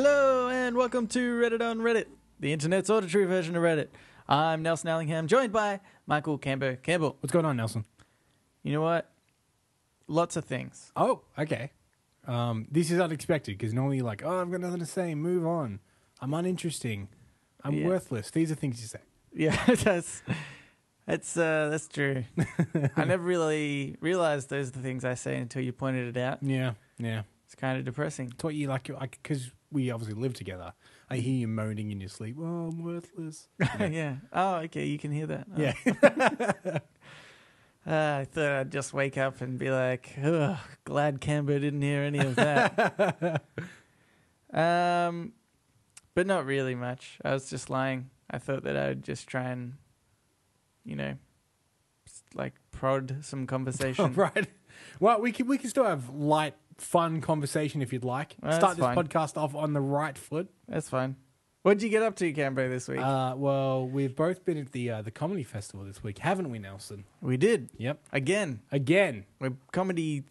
Hello and welcome to Read it on Reddit, the internet's auditory version of Reddit. I'm Nelson Allingham, joined by Michael Campbell. Campbell, What's going on, Nelson? you know what? Lots of things. Oh, okay. Um, this is unexpected because normally you're like, oh, I've got nothing to say. Move on. I'm uninteresting. I'm Yeah. worthless. These are things you say. Yeah, that's that's uh, that's true. I never really realized those are the things I say until you pointed it out. Yeah, yeah. It's kind of depressing. It's what you like, I because we obviously live together. I hear you moaning in your sleep. Oh, I'm worthless. yeah. Oh, okay. You can hear that. Oh. Yeah. Uh, I thought I'd just wake up and be like, Ugh, glad Cambo didn't hear any of that. um, but not really much. I was just lying. I thought that I'd just try and, you know, like prod some conversation. right. Well, we can we can still have light, fun conversation if you'd like. Well, Start this fine. podcast off on the right foot. That's fine. What'd you get up to, Cambo, this week? Uh, well, we've both been at the uh, the comedy festival this week, haven't we, Nelson? we did Yep. again. Again, We're comedy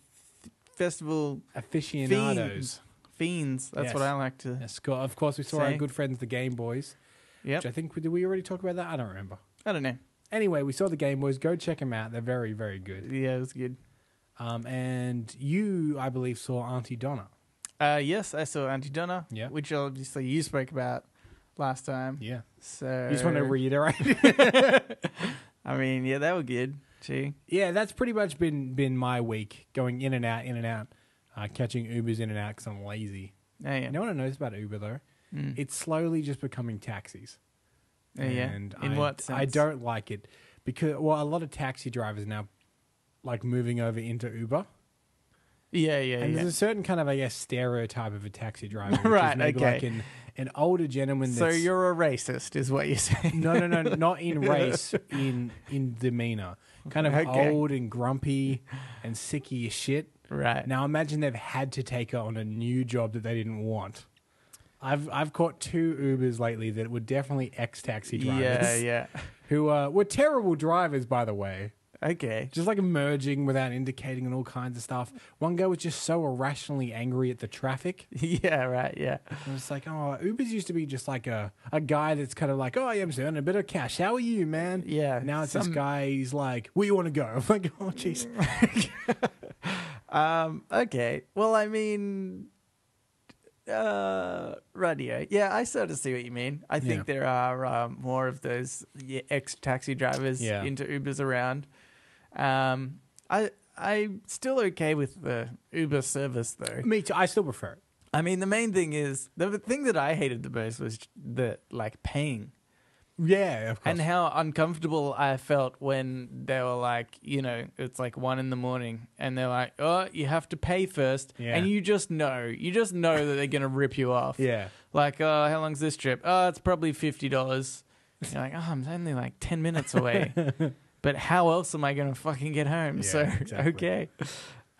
th- festival aficionados. fiends. That's Yes. what I like to. Yes, of course, we saw our good friends, the Game Boys. Yep. Which I think did we already talk about that? I don't remember. I don't know. Anyway, we saw the Game Boys. Go check them out. They're very, very good. Yeah, it was good. Um, and you, I believe, saw Aunty Donna. Uh, yes, I saw Aunty Donna, Yeah. which obviously you spoke about last time. Yeah. So You just want to reiterate? I mean, yeah, they were good too. yeah, that's pretty much been been my week, going in and out, in and out, uh, catching Ubers in and out because I'm lazy. Oh, yeah. You know what I noticed about Uber though? Mm. It's slowly just becoming taxis. Oh, yeah. And In I, what sense? I don't like it because well, a lot of taxi drivers now like moving over into Uber. Yeah, yeah, And yeah. there's a certain kind of, I guess, stereotype of a taxi driver. Which Right, Is maybe okay. Like an, an older gentleman. So That's, you're a racist, is what you're saying? no, no, no, not in race, in in demeanor. Kind of Okay. old and grumpy and sicky as shit. right. Now imagine they've had to take on a new job that they didn't want. I've I've caught two Ubers lately that were definitely ex taxi drivers. yeah, yeah. Who uh, were terrible drivers, by the way. Okay. Just like emerging without indicating and all kinds of stuff. One guy was just so irrationally angry at the traffic. Yeah, right. Yeah. And it's like, oh, Ubers used to be just like a, a guy that's kind of like, oh, yeah, I'm just earning a bit of cash. How are you, man? Yeah. Now it's this some- guy, he's like, where you want to go? I'm like, oh, jeez. Um. Okay. Well, I mean, uh, radio. Yeah, I sort of see what you mean. I think Yeah. there are um, more of those yeah, ex taxi drivers Yeah. into Ubers around. Um. I I'm still okay with the Uber service though. Me too. I still prefer it. I mean, the main thing is the thing that I hated the most was the like paying. Yeah, of course. And how uncomfortable I felt when they were like, you know, it's like one in the morning and they're like, oh, you have to pay first. Yeah. And you just know, you just know that they're going to rip you off. yeah. Like, oh, how long's this trip? Oh, it's probably $50. You're like, oh, I'm only like 10 minutes away. but how else am I going to fucking get home? Yeah, so, exactly. okay.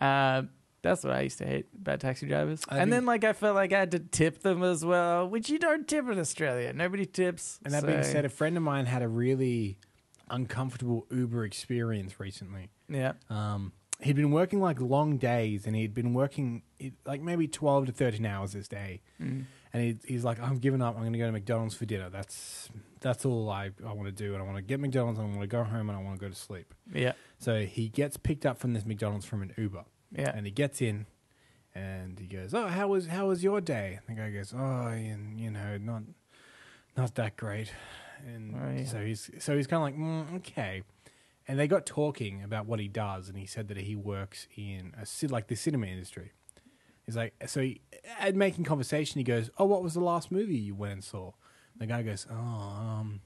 Um, that's what I used to hate about taxi drivers. I and then, like, I felt like I had to tip them as well, which you don't tip in Australia. Nobody tips. And that being said, a friend of mine had a really uncomfortable Uber experience recently. yeah. Um, he'd been working like long days and he'd been working like maybe 12 to 13 hours this day. Mm. And he, he's like, I'm giving up. I'm going to go to McDonald's for dinner. That's that's all I, I want to do. And I want to get McDonald's and I want to go home and I want to go to sleep. Yeah. So he gets picked up from this McDonald's from an Uber. Yeah. And he gets in and he goes, "Oh, how was how was your day?" And the guy goes, "Oh, you, you know, not not that great." And Oh, yeah. so he's so he's kind of like, mm, "Okay." And they got talking about what he does, and he said that he works in a like the cinema industry. He's like, so he, and making conversation, he goes, "Oh, what was the last movie you went and saw?" The guy goes, "Oh, um,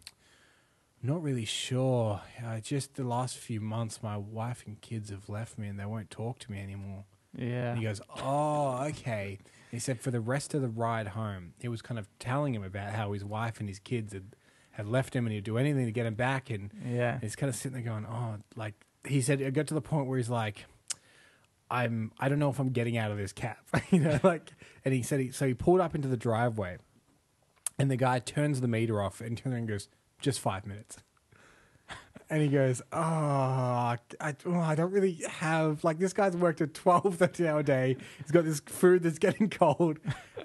not really sure. Uh, just the last few months, my wife and kids have left me, and they won't talk to me anymore." Yeah. And he goes, "Oh, okay." He said for the rest of the ride home, he was kind of telling him about how his wife and his kids had, had left him, and he'd do anything to get him back. And Yeah. he's kind of sitting there going, "Oh," like he said, it got to the point where he's like, "I'm, I don't know if I'm getting out of this cab," you know, like. And he said, he, so he pulled up into the driveway, and the guy turns the meter off and turns around and goes, "Just five minutes." and he goes, "Oh, I, oh, I don't really have like this guy's worked a 12, 13 hour day. He's got this food that's getting cold,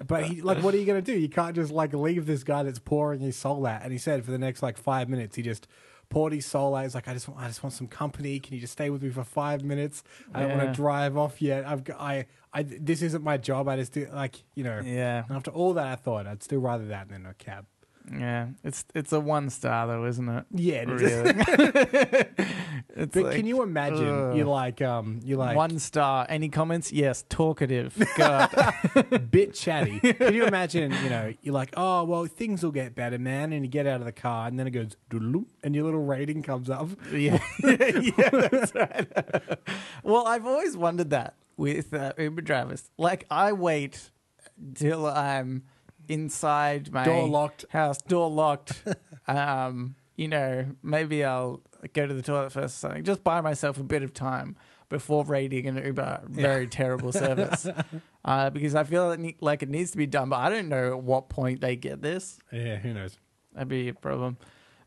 but he like, what are you gonna do? You can't just like leave this guy that's pouring his soul out." And he said for the next like five minutes, he just poured his soul out. He's like, "I just want, I just want some company. Can you just stay with me for five minutes? I don't want to drive off yet. I've got, I, I, this isn't my job. I just do like, you know." Yeah, And after all that, I thought I'd still rather that than a cab. Yeah. It's it's a one star though, isn't it? Yeah, it is. Really. it's But like, can you imagine? ugh. You're like, um, you're like one star. Any comments? Yes. Talkative. Bit chatty. Can you imagine? You know, you're like, oh well, things will get better, man. And you get out of the car, and then it goes, and your little rating comes up. yeah, yeah, that's right. well, I've always wondered that with uh, Uber drivers. Like, I wait till I'm inside my Door locked. house, door locked. um, you know, maybe I'll go to the toilet first or something. Just buy myself a bit of time before rating an Uber very terrible service. Uh, because I feel like it needs to be done, but I don't know at what point they get this. Yeah, who knows? That'd be a problem.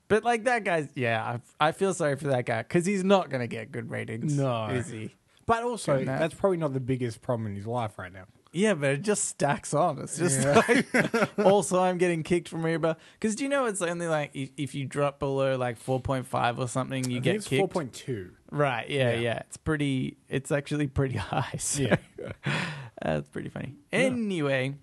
But like that guy's, yeah, I, I feel sorry for that guy because he's not gonna get good ratings. No. is he? But also, man. that's probably not the biggest problem in his life right now. Yeah, but it just stacks on. It's just Yeah. like also I'm getting kicked from Uber because do you know it's only like if, if you drop below like four point five or something, you I get kicked. four point two. Right? Yeah, Yeah. yeah, It's pretty. It's actually pretty high. So Yeah. that's pretty funny. Anyway,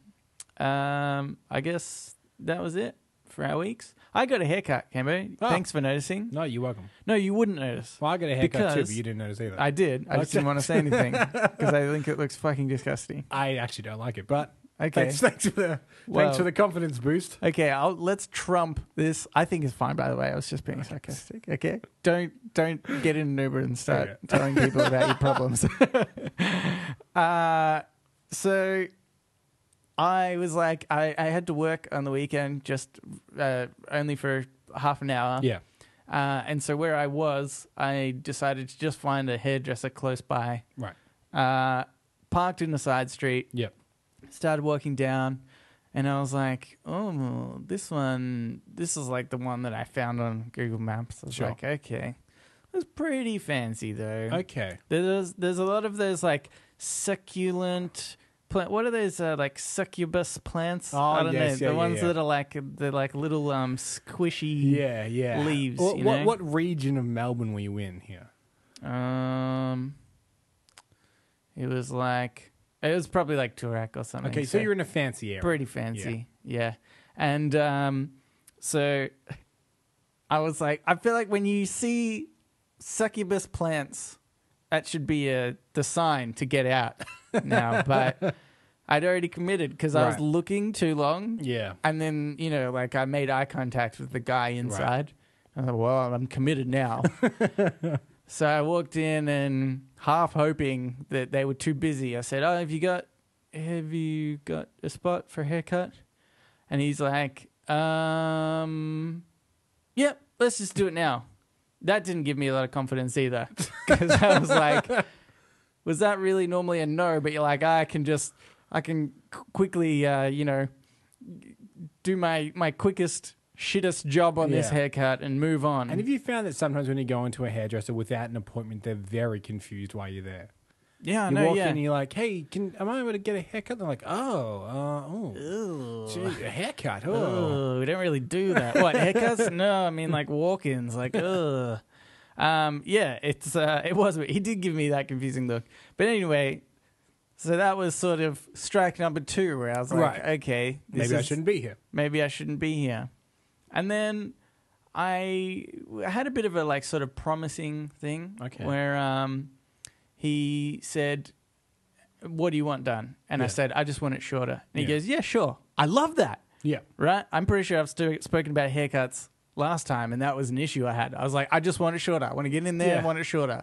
um, I guess that was it for our weeks. I got a haircut, Cambo. Oh. Thanks for noticing. No, you're welcome. No, you wouldn't notice. Well, I got a haircut too, but you didn't notice either. I did. I just didn't want to say anything because I think it looks fucking disgusting. I actually don't like it, but Okay. thanks, thanks for the Well- thanks for the confidence boost. Okay, I'll, let's trump this. I think it's fine. By the way, I was just being sarcastic. Okay, don't don't get in an Uber and start Okay. telling people about your problems. uh, so I was like, I, I had to work on the weekend, just uh, only for half an hour. Yeah, Uh, and so where I was, I decided to just find a hairdresser close by. right. Uh, parked in a side street Yep. started walking down and I was like, oh, this one, this is like the one that I found on Google Maps. I was Sure. like, okay. It's pretty fancy though. Okay. There's there's a lot of those like succulent plant. What are those uh, like succubus plants? Oh, I don't yes, know. yeah, the yeah, ones yeah. that are like they're like little um squishy. Yeah, yeah. leaves, What, you know? what region of Melbourne were you in here? Um, it was like it was probably like Toorak or something. Okay, so you're in a fancy area. pretty fancy. Yeah. And um, so I was like, I feel like when you see succubus plants, that should be a the sign to get out now. But I'd already committed because I was Right. looking too long. Yeah. And then, you know, like I made eye contact with the guy inside. I thought, well, I'm committed now. so I walked in and half hoping that they were too busy. I said, "Oh, have you got have you got a spot for a haircut?" And he's like, "Um, yep, let's just do it now." That didn't give me a lot of confidence either, because I was like, "Was that really normally a no?" But you're like, "I can just, I can qu- quickly, uh, you know, do my my quickest." Shittest job on this Yeah. haircut and move on. And have you found that sometimes when you go into a hairdresser without an appointment, they're very confused why you're there? Yeah, I you know. walk yeah. in and you're like, "Hey, can am I able to get a haircut?" They're like, "Oh, uh, oh, gee, a haircut." Oh, we don't really do that. What haircuts? no, I mean like walk-ins. Like, ugh. Um, yeah, it's uh, it was. He did give me that confusing look. But anyway, so that was sort of strike number two, where I was like, Right. okay, maybe I shouldn't be here. maybe I shouldn't be here. And then I had a bit of a like sort of promising thing Okay. where um, he said, "What do you want done?" And I Yeah. said, "I just want it shorter." And he Yeah. goes, "Yeah, sure. I love that." Yeah, Right? I'm pretty sure I've stu- spoken about haircuts last time, and that was an issue I had. I was like, I just want it shorter. I want to get in there. I Yeah. want it shorter.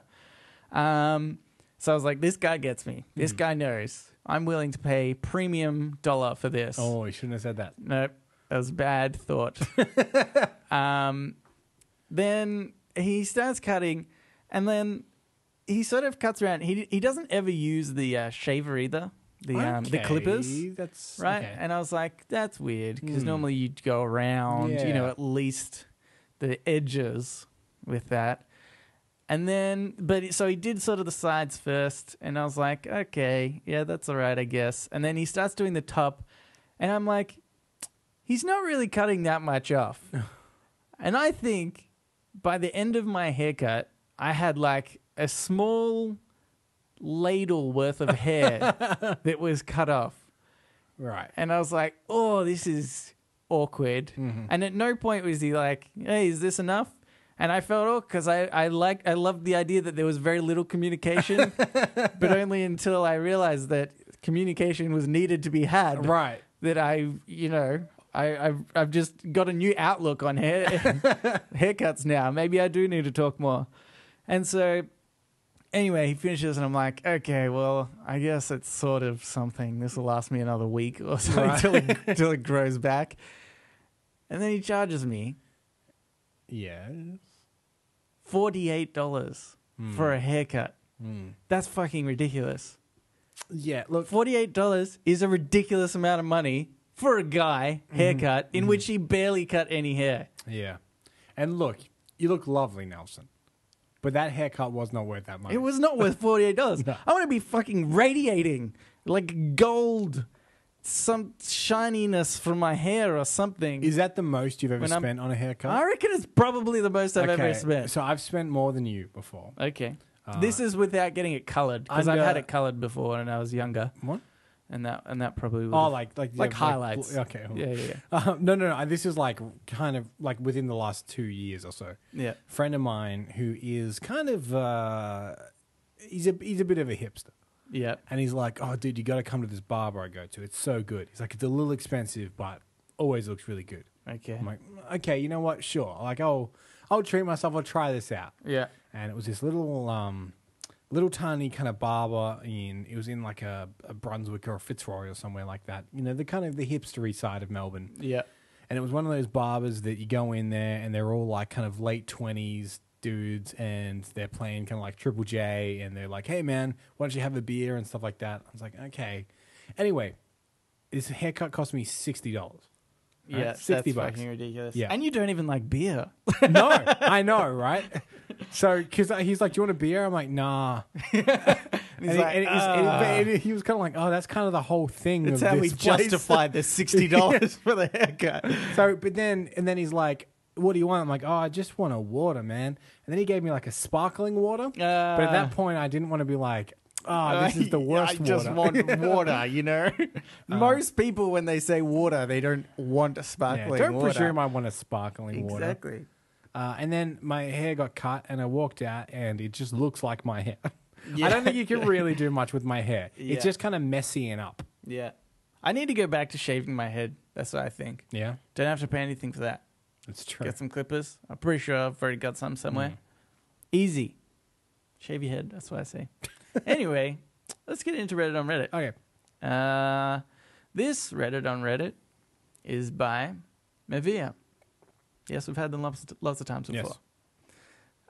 Um, so I was like, this guy gets me. This Mm. guy knows. I'm willing to pay premium dollar for this. Oh, you shouldn't have said that. Nope. That was a bad thought. um, then he starts cutting, and then he sort of cuts around. He he doesn't ever use the uh, shaver either. The um, the Okay, clippers, That's right? okay. And I was like, that's weird because Hmm. normally you'd go around, you know, Yeah. at least the edges, with that. And then, but so he did sort of the sides first, and I was like, okay, yeah, that's all right, I guess. And then he starts doing the top, and I'm like, he's not really cutting that much off. and I think by the end of my haircut, I had like a small ladle worth of hair that was cut off. Right. And I was like, oh, this is awkward. Mm-hmm. And at no point was he like, hey, is this enough? And I felt oh, because I, I like I loved the idea that there was very little communication, but only until I realized that communication was needed to be had. Right. That I, you know, I, I've I've just got a new outlook on hair haircuts now. Maybe I do need to talk more. And so, anyway, he finishes, and I'm like, okay, well, I guess it's sort of something. This will last me another week or so Right. until it, until it grows back. And then he charges me Yes. forty-eight dollars hmm. for a haircut. Mm. That's fucking ridiculous. Yeah. Look. Forty-eight dollars is a ridiculous amount of money for a guy mm-hmm. haircut in mm-hmm. which he barely cut any hair. Yeah. And look, you look lovely, Nelson. But that haircut was not worth that money. It was not worth forty-eight dollars. No. I want to be fucking radiating like gold, some shininess from my hair or something. Is that the most you've ever When I'm- spent on a haircut? I reckon it's probably the most I've ever spent. So I've spent more than you before. Okay. Uh, this is without getting it colored because I've under- had it colored before when I was younger, What? And that and that probably Oh, would've- like like like highlights. okay. yeah, yeah, yeah. Uh, no, no, no. This is like kind of like within the last two years or so. yeah. friend of mine who is kind of uh, he's a he's a bit of a hipster, Yeah. and he's like, "Oh, dude, you got to come to this barber I go to. It's so good." He's like, "It's a little expensive, but always looks really good." Okay. I'm like, "Okay, you know what? Sure. Like, I'll I'll treat myself. I'll try this out." Yeah. And it was this little um little tiny kind of barber in it was in like a, a Brunswick or a Fitzroy or somewhere like that. You know, the kind of the hipstery side of Melbourne. Yeah. And it was one of those barbers that you go in there and they're all like kind of late 20s dudes and they're playing kind of like Triple J and they're like, hey man, why don't you have a beer and stuff like that. I was like, okay. Anyway, this haircut cost me $60. Yeah. Right? 60 that's bucks. fucking ridiculous. Yeah. And you don't even like beer. no, I know, right? So, because he's like, do you want a beer? I'm like, nah. he's And, he, like, and, he's- and- "Ah." he was kind of like, oh, that's kind of the whole thing. That's of how we this place." justify the sixty dollars for the haircut. So, but then, and then he's like, "What do you want?" I'm like, "Oh, I just want a water, man." And then he gave me like a sparkling water. but at that point, I didn't want to be like, "Oh, this is the worst Uh, I just water." want water, you know. Most people, when they say water, they don't want a Yeah, sparkling don't water. presume I want a sparkling water. exactly. Uh, and then my hair got cut, and I walked out, and it just looks like my hair. Yeah. I don't think you can really do much with my hair. Yeah. It's just kind of messy and up. Yeah, I need to go back to shaving my head. That's what I think. Yeah, Don't have to pay anything for that. it's true. Get some clippers. I'm pretty sure I've already got some somewhere. Mm. Easy. Shave your head. That's what I say. Anyway, let's get into Read it on Reddit. Okay. Uh, this Read it on Reddit is by Mavia. Yes, we've had them lots, lots of times Yes. before.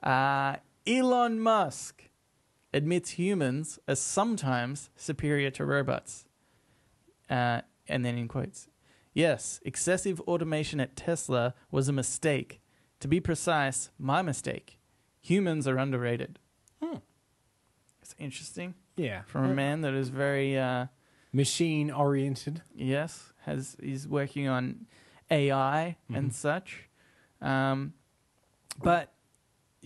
Uh, Elon Musk admits humans are sometimes superior to robots. Uh, and then in quotes, yes, excessive automation at Tesla was a mistake. To be precise, my mistake. Humans are underrated. It's interesting Yeah. from a man that is very. Uh, Machine oriented. Yes, has he's working on AI and Mhm. such. Um, but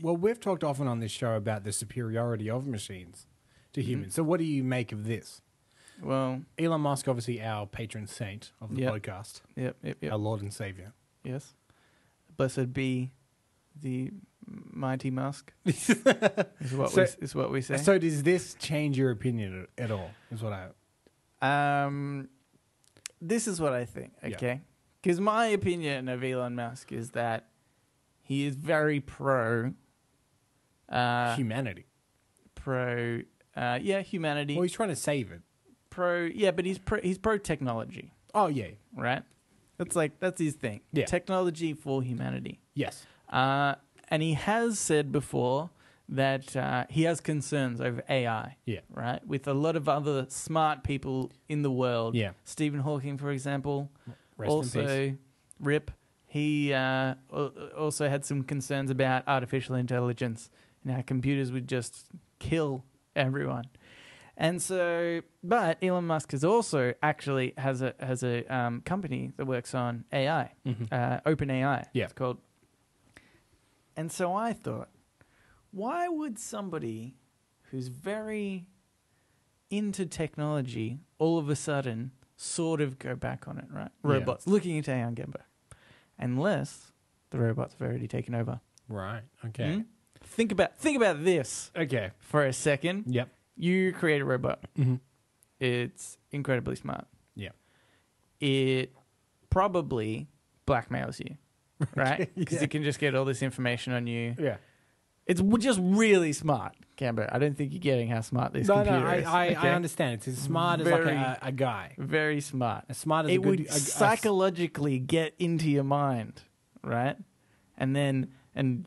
Well, we've talked often on this show about the superiority of machines to Mhm. humans. So, what do you make of this? well, Elon Musk, obviously our patron saint of the Yep. podcast, yep, yep, yep. our Lord and Savior. yes. Blessed be the mighty Musk. is what So- we is what we say. So, does this change your opinion at all? Is what I. Um, this is what I think. Okay, because my opinion of Elon Musk is that he is very pro. Uh, humanity. pro. Uh, yeah, humanity. Well, he's trying to save it. pro. Yeah, but he's pro. He's pro technology. Oh, yeah. right? That's like that's his thing. Yeah. Technology for humanity. Yes. Uh, and he has said before that uh, he has concerns over AI. Yeah. Right. With a lot of other smart people in the world. Yeah. Stephen Hawking, for example. Rest in peace. also, Rip. he uh, also had some concerns about artificial intelligence and how computers would just kill everyone. And so, but Elon Musk has also actually has a has a um, company that works on AI, uh, OpenAI. Yeah. it's called. And so I thought, why would somebody who's very into technology all of a sudden sort of go back on it, right? Yeah. Robots looking into AI and Gemba, unless the robots have already taken over. Right. Okay. Hmm? Think about think about this Okay. for a second. Yep. You create a robot. Mm-hmm. It's incredibly smart. Yeah. It probably blackmails you, right? Because Yeah. it can just get all this information on you. Yeah. It's just really smart, Cambo. I don't think you're getting how smart this No, no, I, is. I, I understand. It's as smart as like a, a guy. Very smart. As smart as it a good. would a- psychologically get into your mind, right? And then, and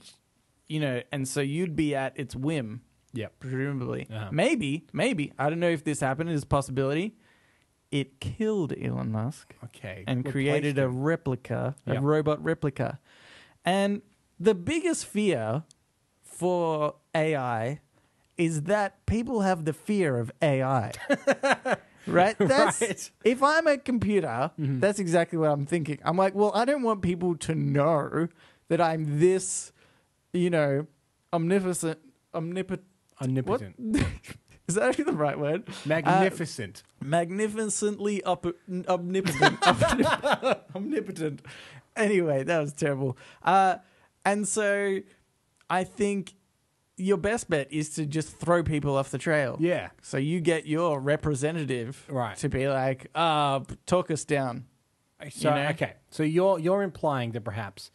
you know, and so you'd be at its whim, Yeah, presumably. Uh-huh. Maybe, maybe I don't know if this happened. It's a possibility. It killed Elon Musk Okay. and Replaced created a replica, a Yep. robot replica. And the biggest fear for AI is that people have the fear of AI. right? That's Right. if I'm a computer, Mhm. that's exactly what I'm thinking. I'm like, well, I don't want people to know that I'm this, you know, omnipotent omnipotent omnipotent, Is that actually the right word? magnificent. magnificently up, omnipotent. omnipotent. omnipotent. Anyway, that was terrible. Uh, and so I think your best bet is to just throw people off the trail. yeah. So you get your representative Right. to be like, uh, talk us down. So You know? okay, so you're you're implying that perhaps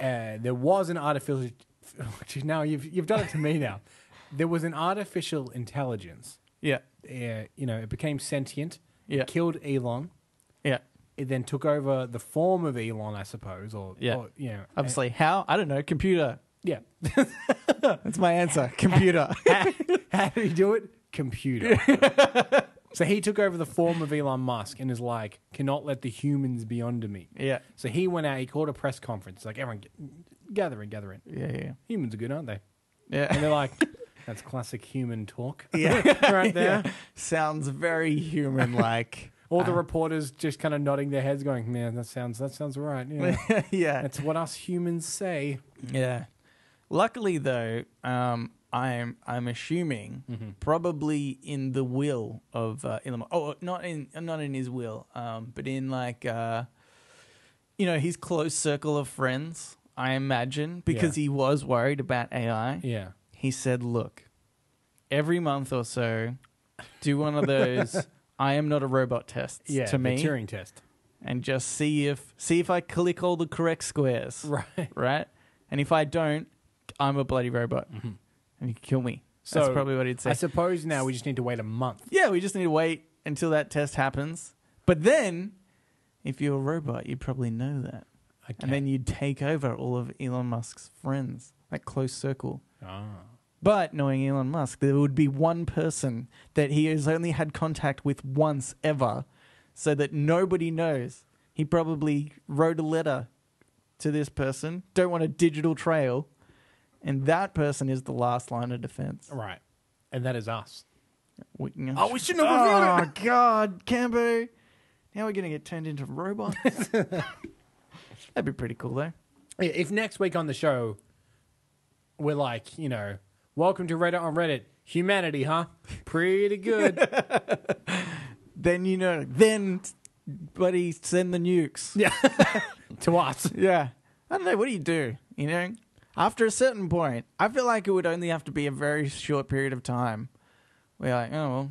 uh, there was an artificial. Now you've you've done it to me now. There was an artificial intelligence. Yeah. Uh, you know, it became sentient. Yeah. Killed Elon. Yeah. It then took over the form of Elon, I suppose, or Yeah. or, you know, Obviously, how? I don't know. Computer. yeah. That's my answer. Computer. how, how did he do it? Computer. so he took over the form of Elon Musk and is like, cannot let the humans be under me. yeah. So he went out, he called a press conference, like, everyone, get, gather in, gather in. Yeah. Yeah. Humans are good, aren't they? Yeah. And they're like, that's classic human talk. Yeah. right there. Yeah. Sounds very human like. All the reporters just kind of nodding their heads, going, "Man, that sounds that sounds right. Yeah, yeah. that's what us humans say." Yeah. Luckily, though, um, I'm I'm assuming probably in the will of uh, Elon. Oh, not in not in his will, um, but in like uh, you know his close circle of friends. I imagine because Yeah. he was worried about AI. Yeah, He said, "Look, every month or so, do one of those." I am not a robot tests yeah. to the me, Turing test. and just see if see if I click all the correct squares Right. right? And if I don't, I'm a bloody robot, and you can kill me. That's probably what he'd say. I suppose now we just need to wait a month. yeah, we just need to wait until that test happens. But then, if you're a robot, you'd probably know that, Okay. and then you'd take over all of Elon Musk's friends, that close circle. ah. But knowing Elon Musk, there would be one person that he has only had contact with once ever, so that nobody knows. He probably wrote a letter to this person, don't want a digital trail, and that person is the last line of defense. right, and that is us. We, Oh, we shouldn't have revealed Oh, God, Cambo. Now we're going to get turned into robots. That'd be pretty cool, though. Yeah, If next week on the show we're like, you know, welcome to Read it on Reddit, humanity, huh? Pretty good. Then, you know, then, buddy, send the nukes. yeah, to us. Yeah. I don't know. What do you do? You know, after a certain point, I feel like it would only have to be a very short period of time. We're like, oh well,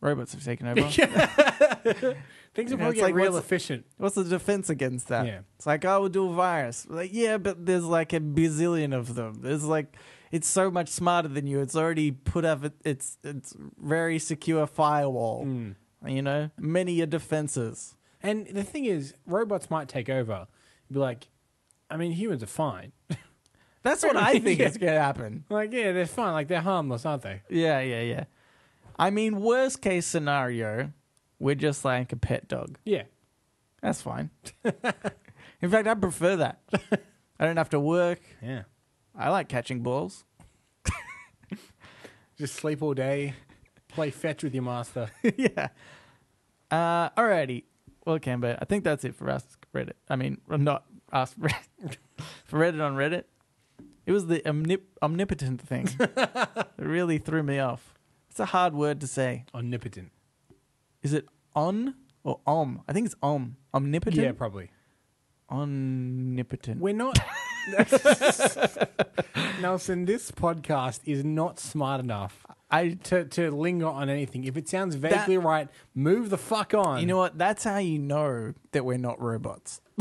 robots have taken over. Things will probably it's get like, real what's- efficient. What's the defense against that? Yeah. It's like, oh, we'll do a virus. Like, yeah, but there's like a bazillion of them. There's like, it's so much smarter than you. It's already put up it, its its very secure firewall. Mm. You know, many a defenses. And the thing is, robots might take over. Be like, I mean, humans are fine. That's what I think Yeah. is going to happen. Like, yeah, they're fine. Like, they're harmless, aren't they? Yeah, yeah, yeah. I mean, worst case scenario, we're just like a pet dog. Yeah. That's fine. In fact, I prefer that. I don't have to work. Yeah. I like catching balls. Just sleep all day, play fetch with your master. yeah. Uh, alrighty. Well, Cambo, I think that's it for us Reddit. I mean, well, not us Reddit. for Read it on Reddit. It was the omnip- omnipotent thing that really threw me off. It's a hard word to say. Omnipotent. Is it on or om? I think it's om. Omnipotent. Yeah, probably. Omnipotent. We're not. Nelson, this podcast is not smart enough I. to, to linger on anything. If it sounds vaguely right, move the fuck on. You know what? That's how you know that we're not robots.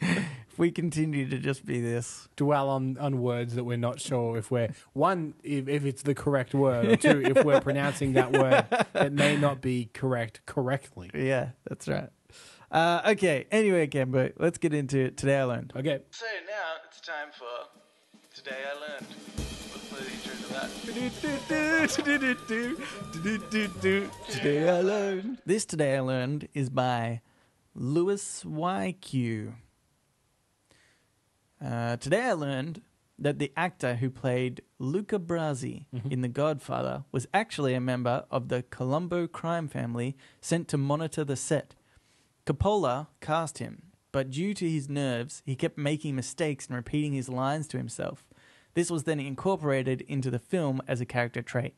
if we continue to just be this. dwell on, on words that we're not sure if we're one if, if it's the correct word or two if we're pronouncing that word that may not be correct correctly. Yeah, that's right. Uh, okay. Anyway, Cambo, let's get into it. Today I learned. Okay. So now it's time for Today I Learned. Let's play the intro to that. Today I Learned. This Today I Learned is by Lewis YQ. Uh, today I learned that the actor who played Luca Brasi in The Godfather was actually a member of the Colombo crime family sent to monitor the set. Coppola cast him, but due to his nerves, he kept making mistakes and repeating his lines to himself. This was then incorporated into the film as a character trait.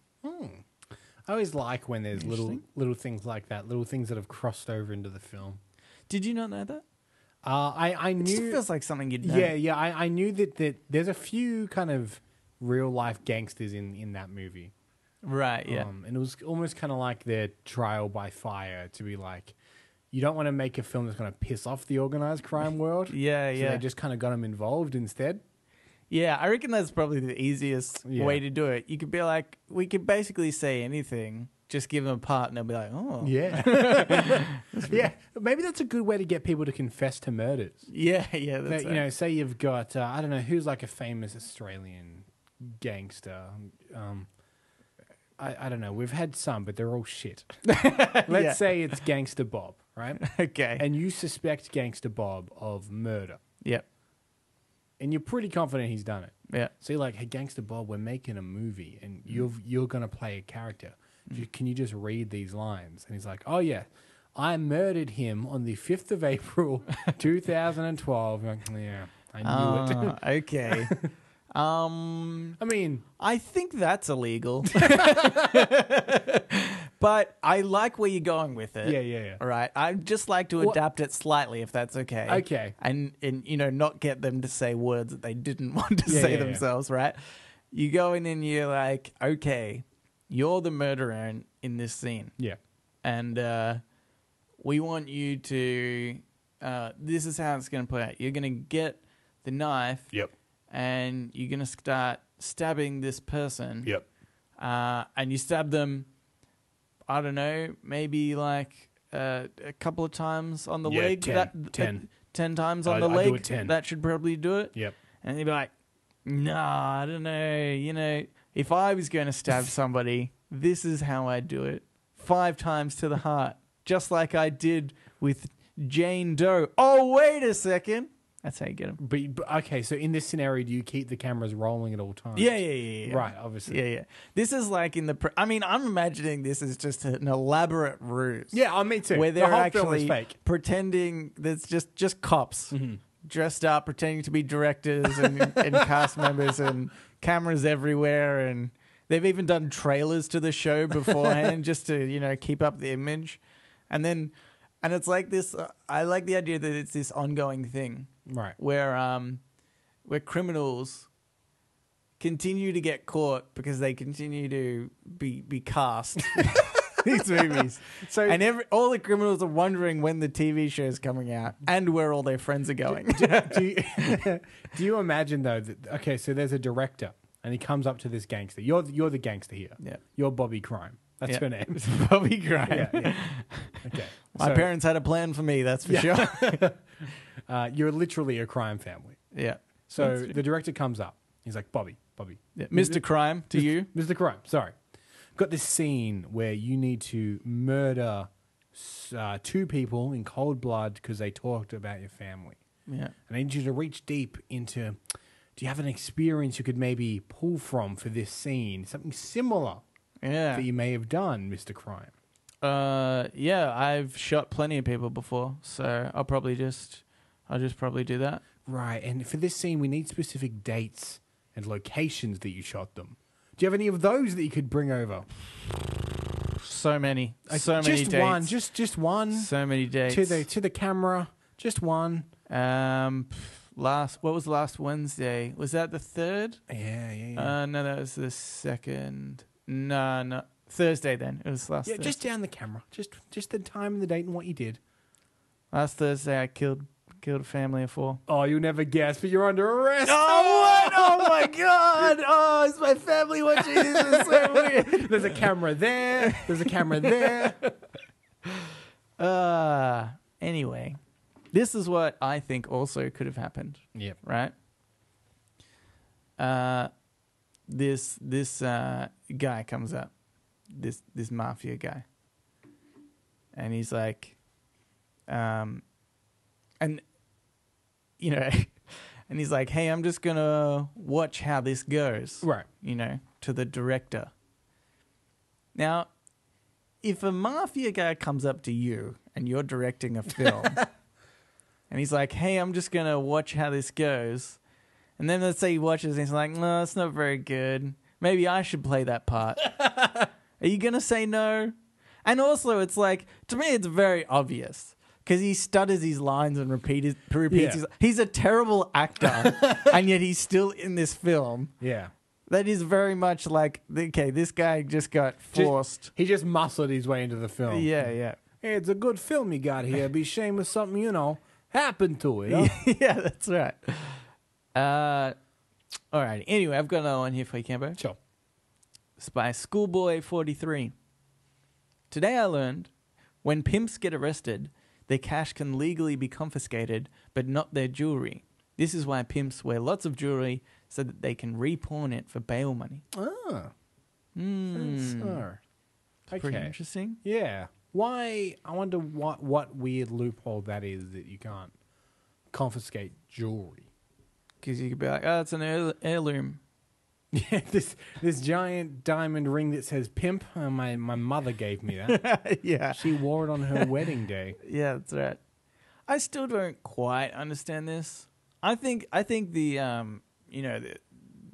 I always like when there's little little things like that, little things that have crossed over into the film. Did you not know that? Uh, I I It just knew feels like something you'd know. Yeah, yeah, I, I knew that, that there's a few kind of real life gangsters in, in that movie. Right, yeah. Um, and it was almost kind of like their trial by fire to be like, you don't want to make a film that's going to piss off the organized crime world. yeah, yeah. So yeah. they just kind of got them involved instead. Yeah, I reckon that's probably the easiest Yeah. way to do it. You could be like, we could basically say anything, just give them a part, and they'll be like, oh, Yeah. yeah. Maybe that's a good way to get people to confess to murders. yeah, yeah. That's That, you know, say you've got, uh, I don't know, who's like a famous Australian gangster. Um, I, I don't know. We've had some, but they're all shit. Let's Yeah. say it's Gangster Bob, right? okay. and you suspect Gangster Bob of murder. yep. And you're pretty confident he's done it. Yeah. So you're like, hey, Gangster Bob, we're making a movie and you're, you're going to play a character. You- Can you just read these lines? And he's like, oh, yeah. I murdered him on the 5th of April, 2012. Like, yeah, I knew it. Ah, okay. um, I mean, I think that's illegal. But I like where you're going with it. yeah, yeah, yeah. All right. I'd just like to Well- adapt it slightly, if that's okay. Okay. And and you know, not get them to say words that they didn't want to Yeah, say yeah, yeah. themselves, right? You go in and you're like, okay, you're the murderer in, in this scene, Yeah. and uh, we want you to. Uh, this is how it's going to play out. You're going to get the knife, Yep. and you're going to start stabbing this person Yep. uh, and you stab them. I don't know, maybe like uh, a couple of times on the Yeah, leg. 10, That, 10. ten times on I- the I do leg. 10. That should probably do it. Yep. And you'd be like, "Nah, I don't know. You know, if I was going to stab somebody, this is how I do it: five times to the heart, just like I did with Jane Doe. Oh, wait a second. That's how you get them. But, but okay, so in this scenario, do you keep the cameras rolling at all times? Yeah, yeah, yeah, yeah. Right, obviously. Yeah, yeah. This is like in the. Pre- I mean, I'm imagining this is just an elaborate ruse. Yeah, oh, me too. where they're is actually fake. Mm-hmm. pretending that's just just cops dressed up, pretending to be directors and, and cast members, and cameras everywhere, and they've even done trailers to the show beforehand just to you know keep up the image, and then. And it's like this. Uh, I like the idea that it's this ongoing thing Right. where um where criminals continue to get caught because they continue to be be cast these movies. So And every all the criminals are wondering when the TV show is coming out and where all their friends are going. do you, do you imagine though that okay, so there's a director and he comes up to this gangster. You're you're the gangster here. yeah. You're Bobby Crime. That's Yeah. your name. Bobby Crime. yeah, yeah. Okay. My So, parents had a plan for me, that's for sure. Uh, you're literally a crime family. yeah. So That's- the director comes up. He's like, Bobby, Bobby, yeah. Mr. Crime to you. Mr. Crime. Sorry, got this scene where you need to murder s- uh, two people in cold blood because they talked about your family. Yeah. And I need you to reach deep into. Do you have an experience you could maybe pull from for this scene? Something similar Yeah. that you may have done, Mister Crime. Uh, yeah, I've shot plenty of people before, so I'll probably just, I'll just probably do that. Right, and for this scene, we need specific dates and locations that you shot them. Do you have any of those that you could bring over? So many, Like, so many just dates. one, just just one so many dates. to the to the camera. Just one. um, last what was last Wednesday? Was that the third? Yeah, yeah, yeah. Uh, no, that was the second. No, no, Thursday. Then it was last. yeah, Thursday. just down the camera. Just just the time and the date and what you did. last Thursday. I killed killed a family of four. Oh, you'll never guess, but you're under arrest. Oh what? Oh my god! Oh, is my family watching? This is so weird. There's a camera there. There's a camera there. Uh, anyway, this is what I think also could have happened, Yep. right? Uh, this this uh, guy comes up, this this mafia guy, and he's like, um, and you know, and he's like, hey, I'm just gonna watch how this goes, Right. you know, to the director. Now, if a mafia guy comes up to you and you're directing a film, and he's like, "Hey, I'm just gonna watch how this goes," and then let's say he watches and he's like, "No, it's not very good. Maybe I should play that part." Are you gonna say no? And also, it's like to me, it's very obvious because he stutters his lines and repeats repeats. Yeah. His, he's a terrible actor, and yet he's still in this film. Yeah. That is very much like okay, this guy just got Just- forced. He just muscled his way into the film. yeah, yeah, Hey, it's a good film you got here. Be shame if something, you know, happened to it. Huh? yeah. That's right. Uh, all right. Anyway, I've got another one here for you, Cambo. Sure. It's by Schoolboy Forty Three. Today I learned when pimps get arrested, their cash can legally be confiscated, but not their jewelry. This is why pimps wear lots of jewelry so that they can repawn it for bail money. Ah. Hmm. so. Pretty Okay. interesting. Yeah. Why? I wonder what what weird loophole that is that you can't confiscate jewelry. Because you could be like, oh, it's an heirloom. Yeah, this this giant diamond ring that says "pimp." Uh, my my mother gave me that. yeah. she wore it on her wedding day. Yeah, that's right. I still don't quite understand this. I think I think the um you know the,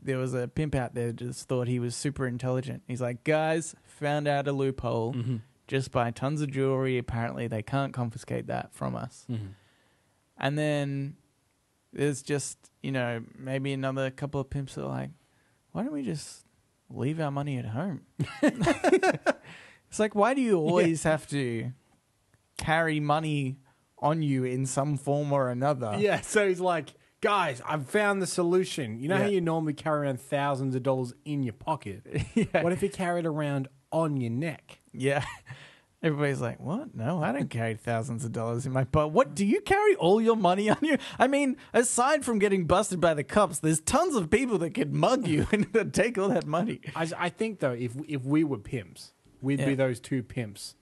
there was a pimp out there just thought he was super intelligent. He's like, guys, found out a loophole. Mm-hmm. Just buy tons of jewelry. Apparently, they can't confiscate that from us. And then there's just you know maybe another couple of pimps that are like, why don't we just leave our money at home? it's like, why do you always have to carry money on you in some form or another? Yeah, so he's like, guys, I've found the solution. You know how you normally carry around thousands of dollars in your pocket? yeah. What if you carry it around on your neck? Yeah. Everybody's like, "What? No, I don't carry thousands of dollars in my pocket. What? Do you carry all your money on you? I mean, aside from getting busted by the cops, there's tons of people that could mug you and take all that money. I, I think though, if if we were pimps, we'd Yeah. be those two pimps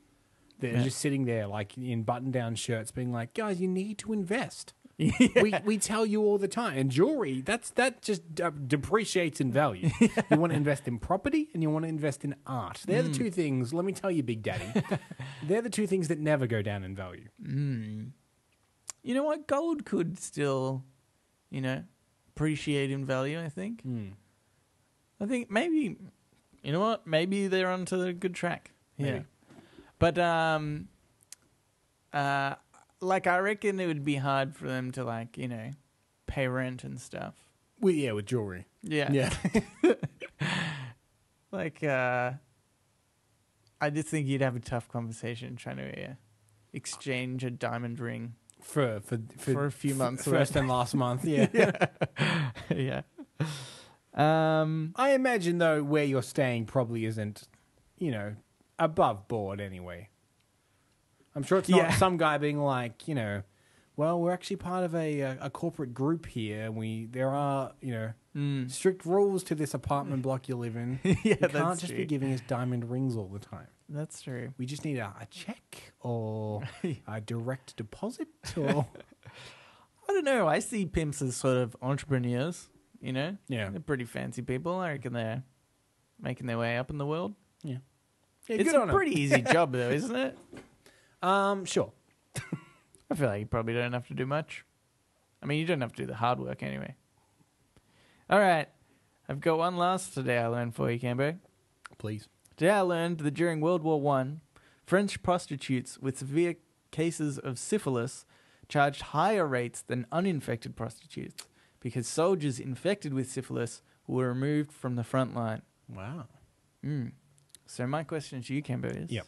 that are Yeah. just sitting there, like in button-down shirts, being like, "Guys, you need to invest." Yeah. We we tell you all the time, and jewelry that's that just depreciates in value. You want to invest in property, and you want to invest in art. They're the two things. Let me tell you, Big Daddy, they're the two things that never go down in value. Mm. You know what? Gold could still, you know, appreciate in value. I think. I think maybe, you know what? Maybe they're onto a good track. Yeah. Maybe. But um, uh, like I reckon it would be hard for them to like you know, pay rent and stuff. Well, yeah, with jewelry. Yeah. Yeah. Like uh, I just think you'd have a tough conversation trying to uh, exchange a diamond ring for for for, a few months. first and last month. Yeah. yeah. Um. I imagine though where you're staying probably isn't, you know, above board anyway. I'm sure it's not Yeah. some guy being like, you know, well, we're actually part of a a, a corporate group here, and we there are, you know, Mm. Strict rules to this apartment block you live in. yeah, You that's can't just true. be giving us diamond rings all the time. That's true. We just need a, a check or a direct deposit or I don't know. I see pimps as sort of entrepreneurs. You know, yeah. they're pretty fancy people. I reckon they're making their way up in the world. yeah it's a pretty easy job, though, isn't it? Um, sure. I feel like you probably don't have to do much. I mean, you don't have to do the hard work anyway. All right. I've got one last today I learned for you, Cambo. Please. Today I learned that during World War One, French prostitutes with severe cases of syphilis charged higher rates than uninfected prostitutes because soldiers infected with syphilis were removed from the front line. Wow. Mm. So my question to you, Cambo, is: Yep.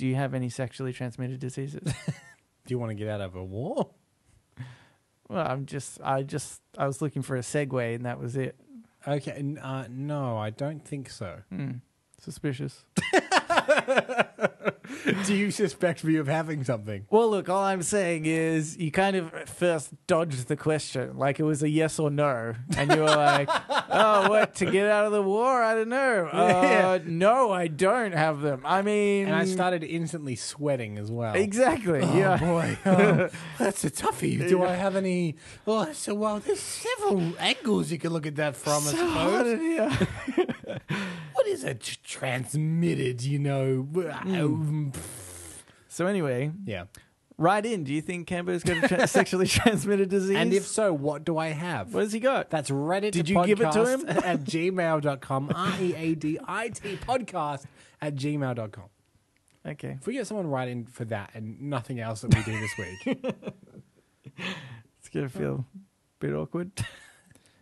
Do you have any sexually transmitted diseases? Do you want to get out of a war? well, I'm just, I just, I was looking for a segue, and that was it. Okay. n- Uh, no, I don't think so. Hmm. Suspicious. Do you suspect me of having something? Well, look, all I'm saying is you kind of first dodged the question, like it was a yes or no, and you were like, "Oh, what to get out of the war? I don't know. Uh. No, I don't have them. I mean, And I started instantly sweating as well. exactly. Oh yeah, boy, oh, that's a toughie. Do I have any? Oh, so well, there's several angles you can look at that from. I So hot suppose. in here. Is a transmitted? You know. um, So anyway, Yeah. right in. Do you think Cambo's got a tra- sexually transmitted disease? And if so, what do I have? what has he got? That's Reddit. Did you give it to him? at gmail.com. R E A D I T podcast at gmail.com. Okay. If we get someone right in for that and nothing else that we do this week, It's gonna feel a bit awkward.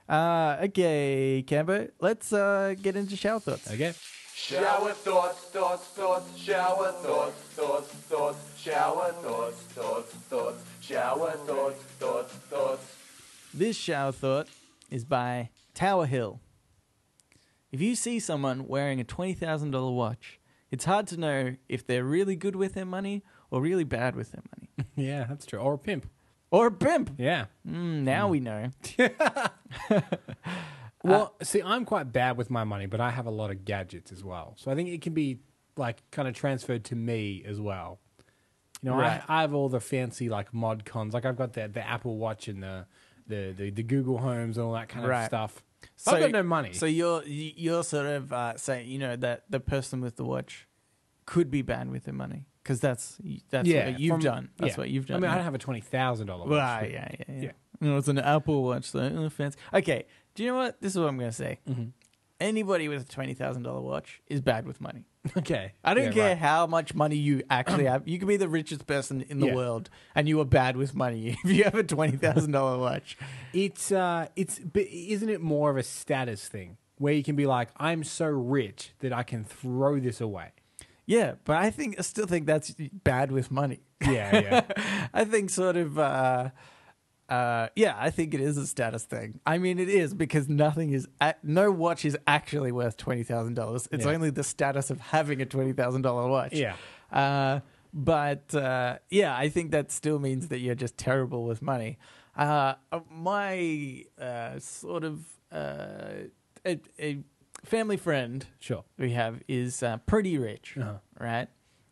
Uh, okay, Cambo, let's uh, get into shower thoughts. okay? Shower thoughts, thoughts, thoughts, shower thoughts, thoughts, thoughts, shower thoughts, thoughts, thoughts, shower thoughts, thoughts, thoughts. This shower thought is by Tower Hill. If you see someone wearing a $20,000 watch, it's hard to know if they're really good with their money or really bad with their money. Yeah, that's true. Or a pimp. Or a pimp. Yeah. Mm, now we know. Well, see, I'm quite bad with my money, but I have a lot of gadgets as well. So I think it can be like kind of transferred to me as well. You know, Right. I, I have all the fancy like mod cons. Like I've got the the Apple Watch and the the the, the Google Homes and all that kind of stuff. So, I've got no money. So you're you're sort of uh, saying you know that the person with the watch could be bad with their money because that's that's what you've from- done. That's yeah. what you've done. I mean, I don't have a twenty thousand dollar watch. Well, but- yeah, yeah, yeah. Yeah. No, it's an Apple Watch, though. Oh, fancy. Okay, do you know what? This is what I'm going to say. Mhm. Anybody with a twenty thousand dollar watch is bad with money. Okay. I don't Yeah, care right. how much money you actually have. You could be the richest person in the Yeah. world, and you are bad with money if you have a twenty thousand dollar watch. It's uh, it's but isn't it more of a status thing where you can be like, I'm so rich that I can throw this away. Yeah, but I think I still think that's bad with money. Yeah, yeah. I think sort of. Uh, uh, yeah, I think it is a status thing. I mean, it is because nothing is, a no watch is actually worth twenty thousand dollars. It's Yeah. only the status of having a twenty thousand dollar watch. Yeah. Uh, but uh, yeah, I think that still means that you're just terrible with money. Uh, uh, my uh, sort of uh, a, a family friend Sure. we have is uh, pretty rich, Uh-huh. right?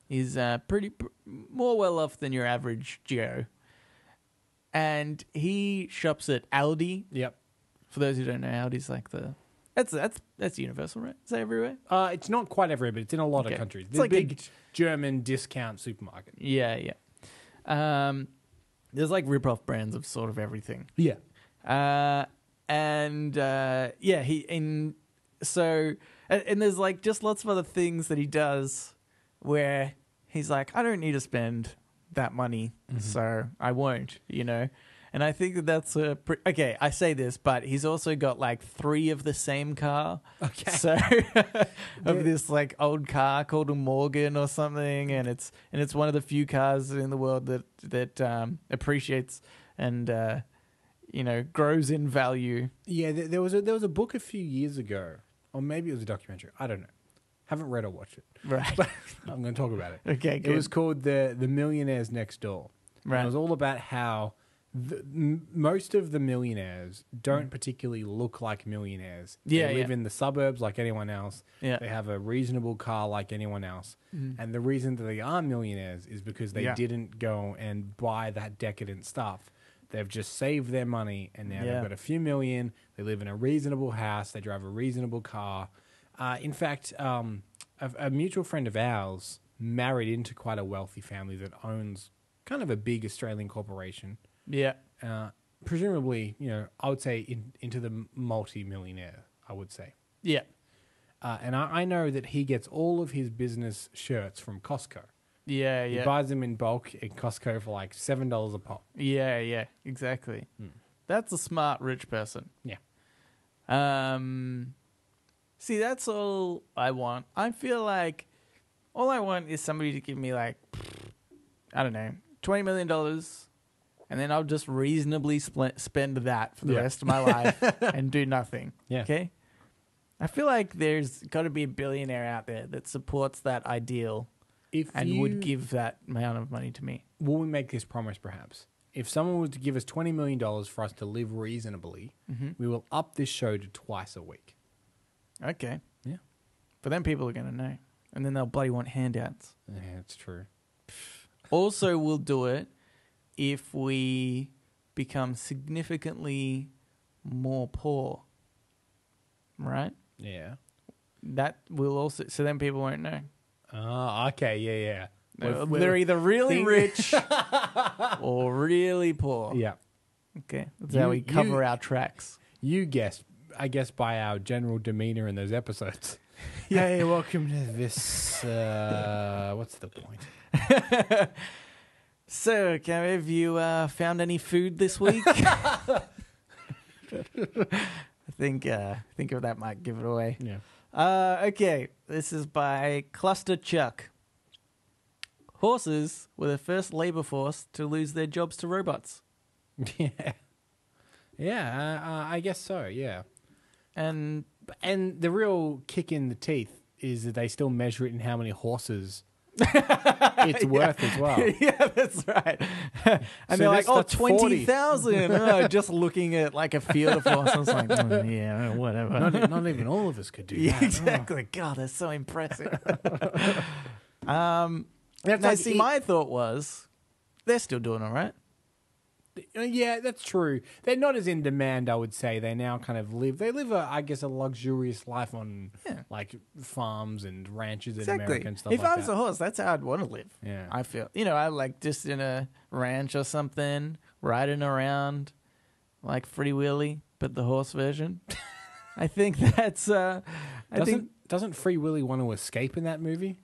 He's uh, pretty pr- more well off than your average Joe, and he shops at Aldi. Yep. For those who don't know, Aldi's like the that's that's that's universal, right? Is that everywhere? Uh, it's not quite everywhere, but it's in a lot Okay. of countries. It's It's like a- big German discount supermarket. Yeah, yeah. Um, there's like rip-off brands of sort of everything. Yeah. Uh, and uh, yeah, he and so and, and there's like just lots of other things that he does where he's like, I don't need to spend that money, so I won't, you know. And I think that that's a pre- okay. I say this, but he's also got like three of the same car. Okay. So of this like old car called a Morgan or something, and it's and it's one of the few cars in the world that that um, appreciates and uh, you know grows in value. Yeah, there, there was a there was a book a few years ago, or maybe it was a documentary. I don't know. Haven't read or watched it. Right. I'm going to talk about it. okay. It was called the the Millionaires Next Door. And Right. it was all about how the, m- most of the millionaires don't mm. particularly look like millionaires. Yeah, they live yeah. in the suburbs like anyone else. Yeah. They have a reasonable car like anyone else. Mm-hmm. And the reason that they are millionaires is because they Yeah. didn't go and buy that decadent stuff. They've just saved their money and now Yeah. they've got a few million. They live in a reasonable house. They drive a reasonable car. Uh, in fact, um, a, a mutual friend of ours married into quite a wealthy family that owns kind of a big Australian corporation. Yeah. Uh, presumably, you know, I would say in, into the multi-millionaire. I would say, Yeah. uh, and I, I know that he gets all of his business shirts from Costco. Yeah. He buys them in bulk at Costco for like seven dollars a pop. Yeah, yeah, exactly. That's a smart rich person. Yeah. Um, see, that's all I want. I feel like all I want is somebody to give me like, I don't know, twenty million dollars, and then I'll just reasonably spl- spend that for the Yeah. rest of my life and do nothing. Yeah. Okay. I feel like there's got to be a billionaire out there that supports that ideal If and you, would give that amount of money to me. will we make this promise? Perhaps if someone was to give us twenty million dollars for us to live reasonably, Mm-hmm. we will up this show to twice a week. Okay. Yeah. But then people are going to know. And then they'll bloody want handouts. Yeah, that's true. Also, we'll do it if we become significantly more poor. Right? Yeah. That will also, so then people won't know. Ah, okay. Yeah, yeah. They're, Well, they're either really think- rich or really poor. Yeah. Okay. That's how You- we cover you- our tracks. You guessed, I guess, by our general demeanor in those episodes. Hey, welcome to this. Uh, what's the point? So, Gary, have you uh, found any food this week? I think uh, I think that might give it away. Yeah. Uh, okay, this is by Cluster Chuck. Horses were the first labor force to lose their jobs to robots, Yeah. Yeah, uh, uh, I guess so. Yeah. and And the real kick in the teeth is that they still measure it in how many horses it's worth as well. yeah, that's right. and So they're like, that's- "Oh, that's 40." twenty thousand. oh, just looking at like a field of horses, like, "Oh, yeah, whatever. Not, not even all of us could do Yeah, that. exactly. God, that's so impressive. um, That's now, like see, it- my thought was they're still doing all right. Uh, Yeah, that's true. They're not as in demand, I would say. They now kind of live. They live a, I guess, a luxurious life on Yeah. like farms and ranches in Exactly. America and stuff if like I was that. a horse, that's how I'd want to live. Yeah. I feel. You know, I like just in a ranch or something, riding around like Free Willy, but the horse version. I think that's. uh I doesn't think. doesn't Free Willy want to escape in that movie?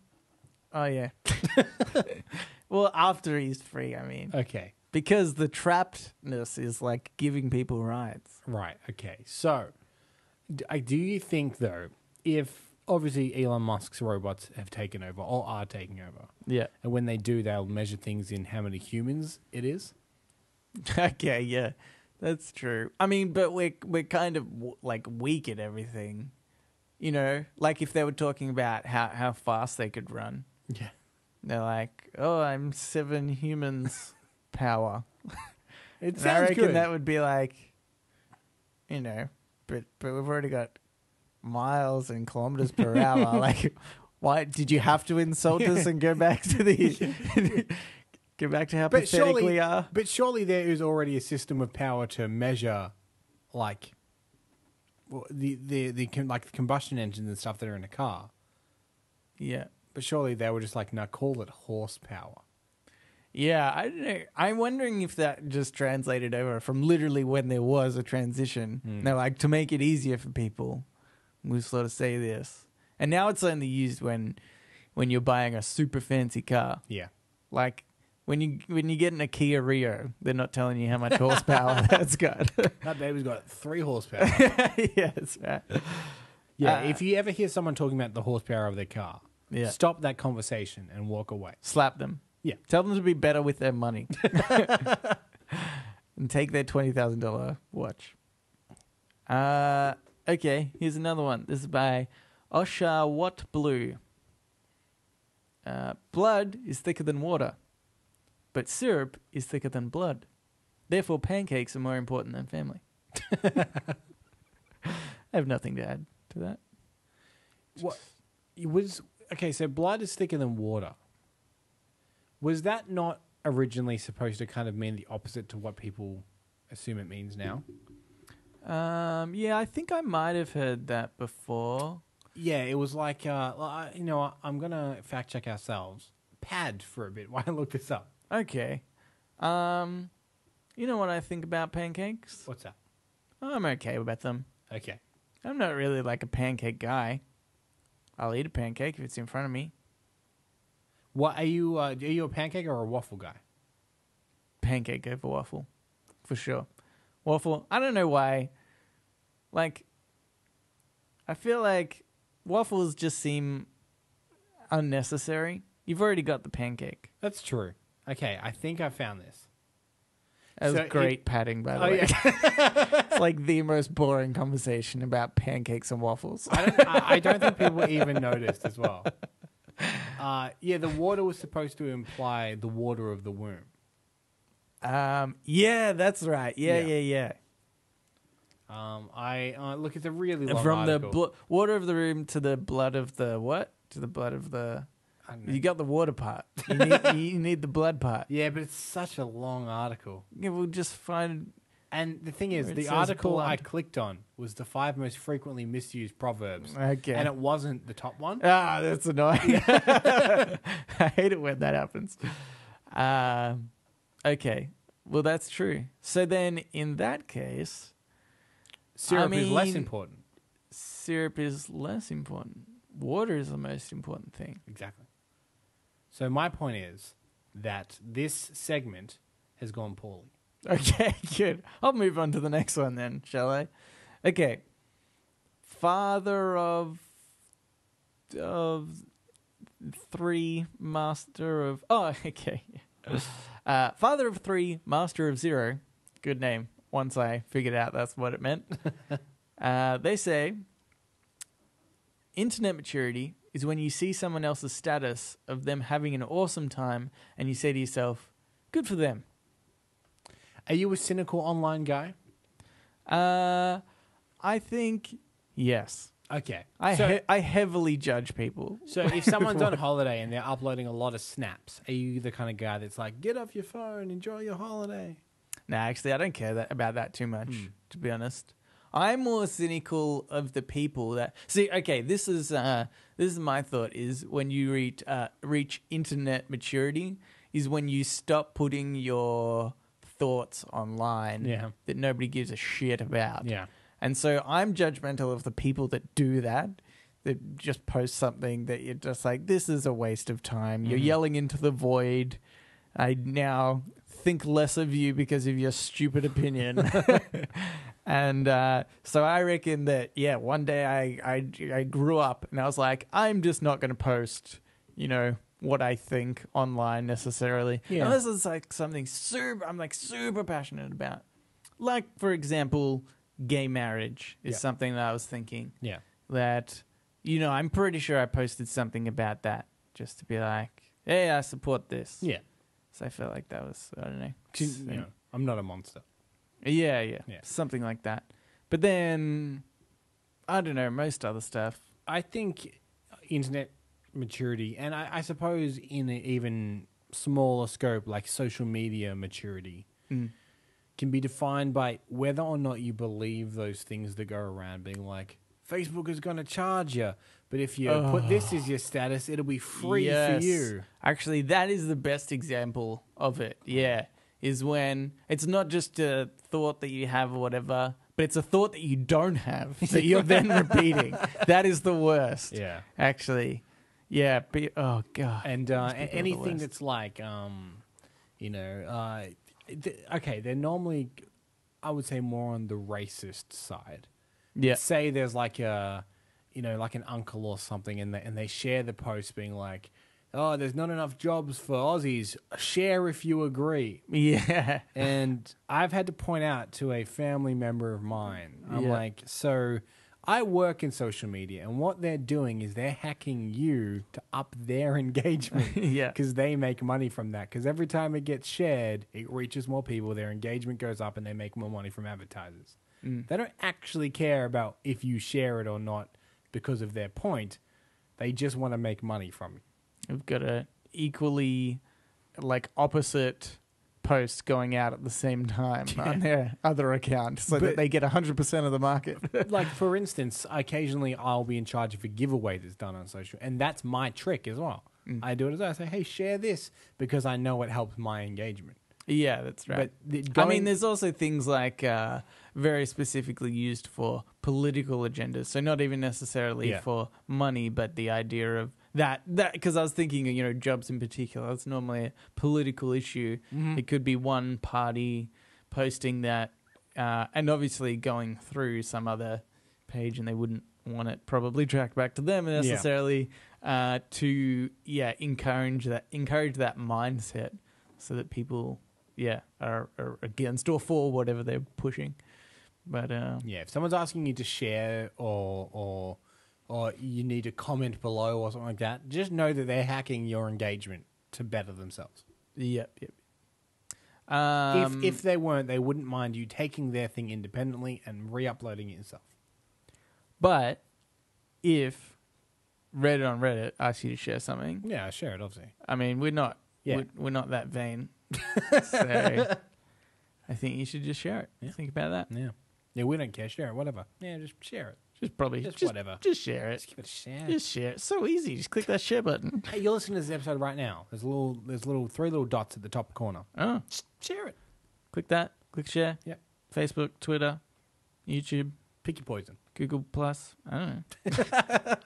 Oh yeah. well, after he's free, I mean, Okay, because the trappedness is like giving people rights. right. Okay, so d- I- do you think though, if obviously Elon Musk's robots have taken over or are taking over, Yeah. and when they do, they'll measure things in how many humans it is? okay, yeah, that's true. I mean, but we're we're kind of w- like weak at everything, you know. Like if they were talking about how how fast they could run, Yeah. they're like, "Oh, I'm seven humans power." It And I sounds reckon good. that would be like, you know, but but we've already got miles and kilometers per hour. like, why did you have to insult us and go back to the go back to how But pathetic surely, we are? but surely there is already a system of power to measure, like, well, the the the like the combustion engines and stuff that are in a car. Yeah. But surely they were just like, now call it horsepower. Yeah, I don't know. I'm wondering if that just translated over from literally when there was a transition. Hmm. They're like to make it easier for people. We sort of say this, and now it's only used when when you're buying a super fancy car. Yeah. Like when you when you get in a Kia Rio, they're not telling you how much horsepower that's got. That baby's got three horsepower. yeah, that's right. yeah. Uh, if you ever hear someone talking about the horsepower of their car, Yeah. stop that conversation and walk away. Slap them. Yeah. Tell them to be better with their money. and take their twenty thousand dollar watch. Uh okay, here's another one. This is by Osha What Blue. Uh, blood is thicker than water, but syrup is thicker than blood. Therefore, pancakes are more important than family. I have nothing to add to that. What it was okay? So blood is thicker than water. Was that not originally supposed to kind of mean the opposite to what people assume it means now? Um, yeah, I think I might have heard that before. Yeah, it was like uh, you know, I'm gonna fact check ourselves. Pad for a bit while I look this up. Okay. Um, you know what I think about pancakes? What's that? I'm okay with them. Okay. I'm not really like a pancake guy. I'll eat a pancake if it's in front of me. What are you? Uh, are you a pancake or a waffle guy? Pancake over waffle, for sure. Waffle. I don't know why. Like, I feel like waffles just seem unnecessary. You've already got the pancake. That's true. Okay, I think I found this. That was So great padding, by the Oh, way. yeah. it's like the most boring conversation about pancakes and waffles. I don't, I, I don't think people even noticed as well. Uh, yeah, the water was supposed to imply the water of the womb. Um, yeah, that's right. Yeah, Yeah. yeah, Um, I uh, look, it's a really long From the article. blo- water of the room to the blood of the what? To the blood of the. I don't know. You got the water part. You need, you need the blood part. yeah, but it's such a long article. Yeah, we'll just find. And the thing is, it the says article I clicked on was the five most frequently misused proverbs, Okay. and it wasn't the top one. Ah, that's annoying. I hate it when that happens. Um, okay. Well, that's true. So then, in that case, Syrup is less mean- important. syrup is less important. Water is the most important thing. Exactly. So my point is that this segment has gone poorly. Okay, good. I'll move on to the next one then, shall I? Okay. Father of of three, master of oh, okay. Uh, father of three, master of zero. Good name. Once I figured out that's what it meant. uh, they say internet maturity is when you see someone else's status of them having an awesome time and you say to yourself, "Good for them." Are you a cynical online guy? Uh, I think yes. Okay. I so, he- I heavily judge people. so if someone's on holiday and they're uploading a lot of snaps, are you the kind of guy that's like, get off your phone, enjoy your holiday? Nah, actually, I don't care that, about that too much. Hmm. To be honest, I'm more cynical of the people that see. Okay, this is uh, this is my thought: is when you reach uh, reach internet maturity, is when you stop putting your thoughts online Yeah. that nobody gives a shit about. Yeah. And so I'm judgmental of the people that do that, that just post something that you're just like, this is a waste of time. You're Mhm. yelling into the void. I now think less of you because of your stupid opinion. and uh, so I reckon that, yeah, one day I, I, I grew up and I was like, I'm just not going to post, you know, what I think online necessarily. Yeah. Unless it's like something super, I'm like super passionate about. Like, for example, gay marriage is Yeah. something that I was thinking Yeah. that, you know, I'm pretty sure I posted something about that just to be like, hey, I support this. Yeah. So I felt like that was, I don't know. You know, I'm not a monster. Yeah, yeah, Yeah. Something like that. But then, I don't know, most other stuff. I think internet maturity, and I, I suppose in an even smaller scope, like social media maturity, Mm. can be defined by whether or not you believe those things that go around being like, Facebook is going to charge you, but if you put this as your status, it'll be free Yes. for you. Actually, that is the best example of it. Yeah. Is when it's not just a thought that you have or whatever, but it's a thought that you don't have that you're then repeating. That is the worst. Yeah. Actually. Yeah. Oh, God. And uh, Those people are the anything that's like, um, you know, uh, th- okay, they're normally, I would say, more on the racist side. Yeah. say there's like a you know like an uncle or something and they, and they share the post being like oh there's not enough jobs for aussies share if you agree Yeah. and i've had to point out to a family member of mine i'm Yeah. like so I work in social media, and what they're doing is they're hacking you to up their engagement. Yeah. Because they make money from that. Because every time it gets shared, it reaches more people, their engagement goes up, and they make more money from advertisers. Mm. They don't actually care about if you share it or not because of their point. They just want to make money from you. We've got a equally like opposite post going out at the same time on their other account so But- that they get 100% of the market. like for instance, occasionally I'll be in charge of a giveaway that's done on social, and that's my trick as well. Mm. I do it as well. I say, "Hey, share this," because I know it helps my engagement. yeah, that's right. But the, I mean, there's also things like uh, very specifically used for political agendas. So not even necessarily Yeah. for money, but the idea of that that because I was thinking, you know, jobs in particular. It's normally a political issue. Mhm. It could be one party posting that, uh, and obviously going through some other page, and they wouldn't want it probably tracked back to them necessarily. Uh, to yeah, encourage that encourage that mindset, so that people yeah are, are against or for whatever they're pushing. But uh, yeah, if someone's asking you to share or or or you need to comment below or something like that, just know that they're hacking your engagement to better themselves. yep, yep. Um, if if they weren't, they wouldn't mind you taking their thing independently and re-uploading it yourself. but if Read it on Reddit asks you to share something, Yeah, share it, obviously. I mean, we're not Yeah. we're, we're not that vain. so I think you should just share it. Yeah. Think about that. Yeah, yeah, we don't care. Share it, whatever. Yeah, just share it. Just probably Just just, whatever. Just share it. Just give it a share. Just share it. So easy. Just click that share button. Hey, you're listening to this episode right now. There's a little, there's little three little dots at the top corner. Oh, Just share it. click that. Click share. Yep. Facebook, Twitter, YouTube, Pick your poison. Google Plus. I don't know.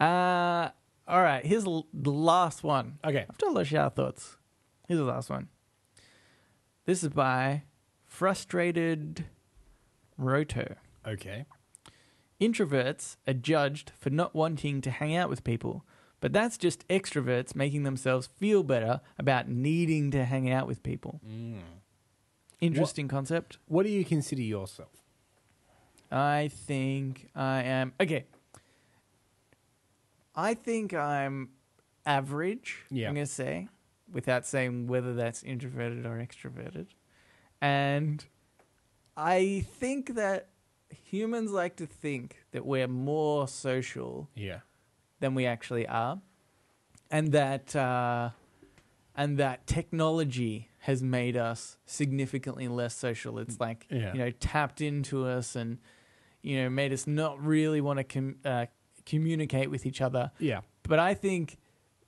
uh, all right. Here's the last one. Okay. I've told us our thoughts. Here's the last one. This is by Frustrated Roto. Okay. Introverts are judged for not wanting to hang out with people, but that's just extroverts making themselves feel better about needing to hang out with people. Mm. Interesting concept. What do you consider yourself? I think I am. Okay. I think I'm average, Yeah. I'm going to say, without saying whether that's introverted or extroverted. And I think that humans like to think that we're more social Yeah. than we actually are, and that uh, and that technology has made us significantly less social. It's like Yeah. you know tapped into us and you know made us not really want to com- uh, communicate with each other. Yeah. But I think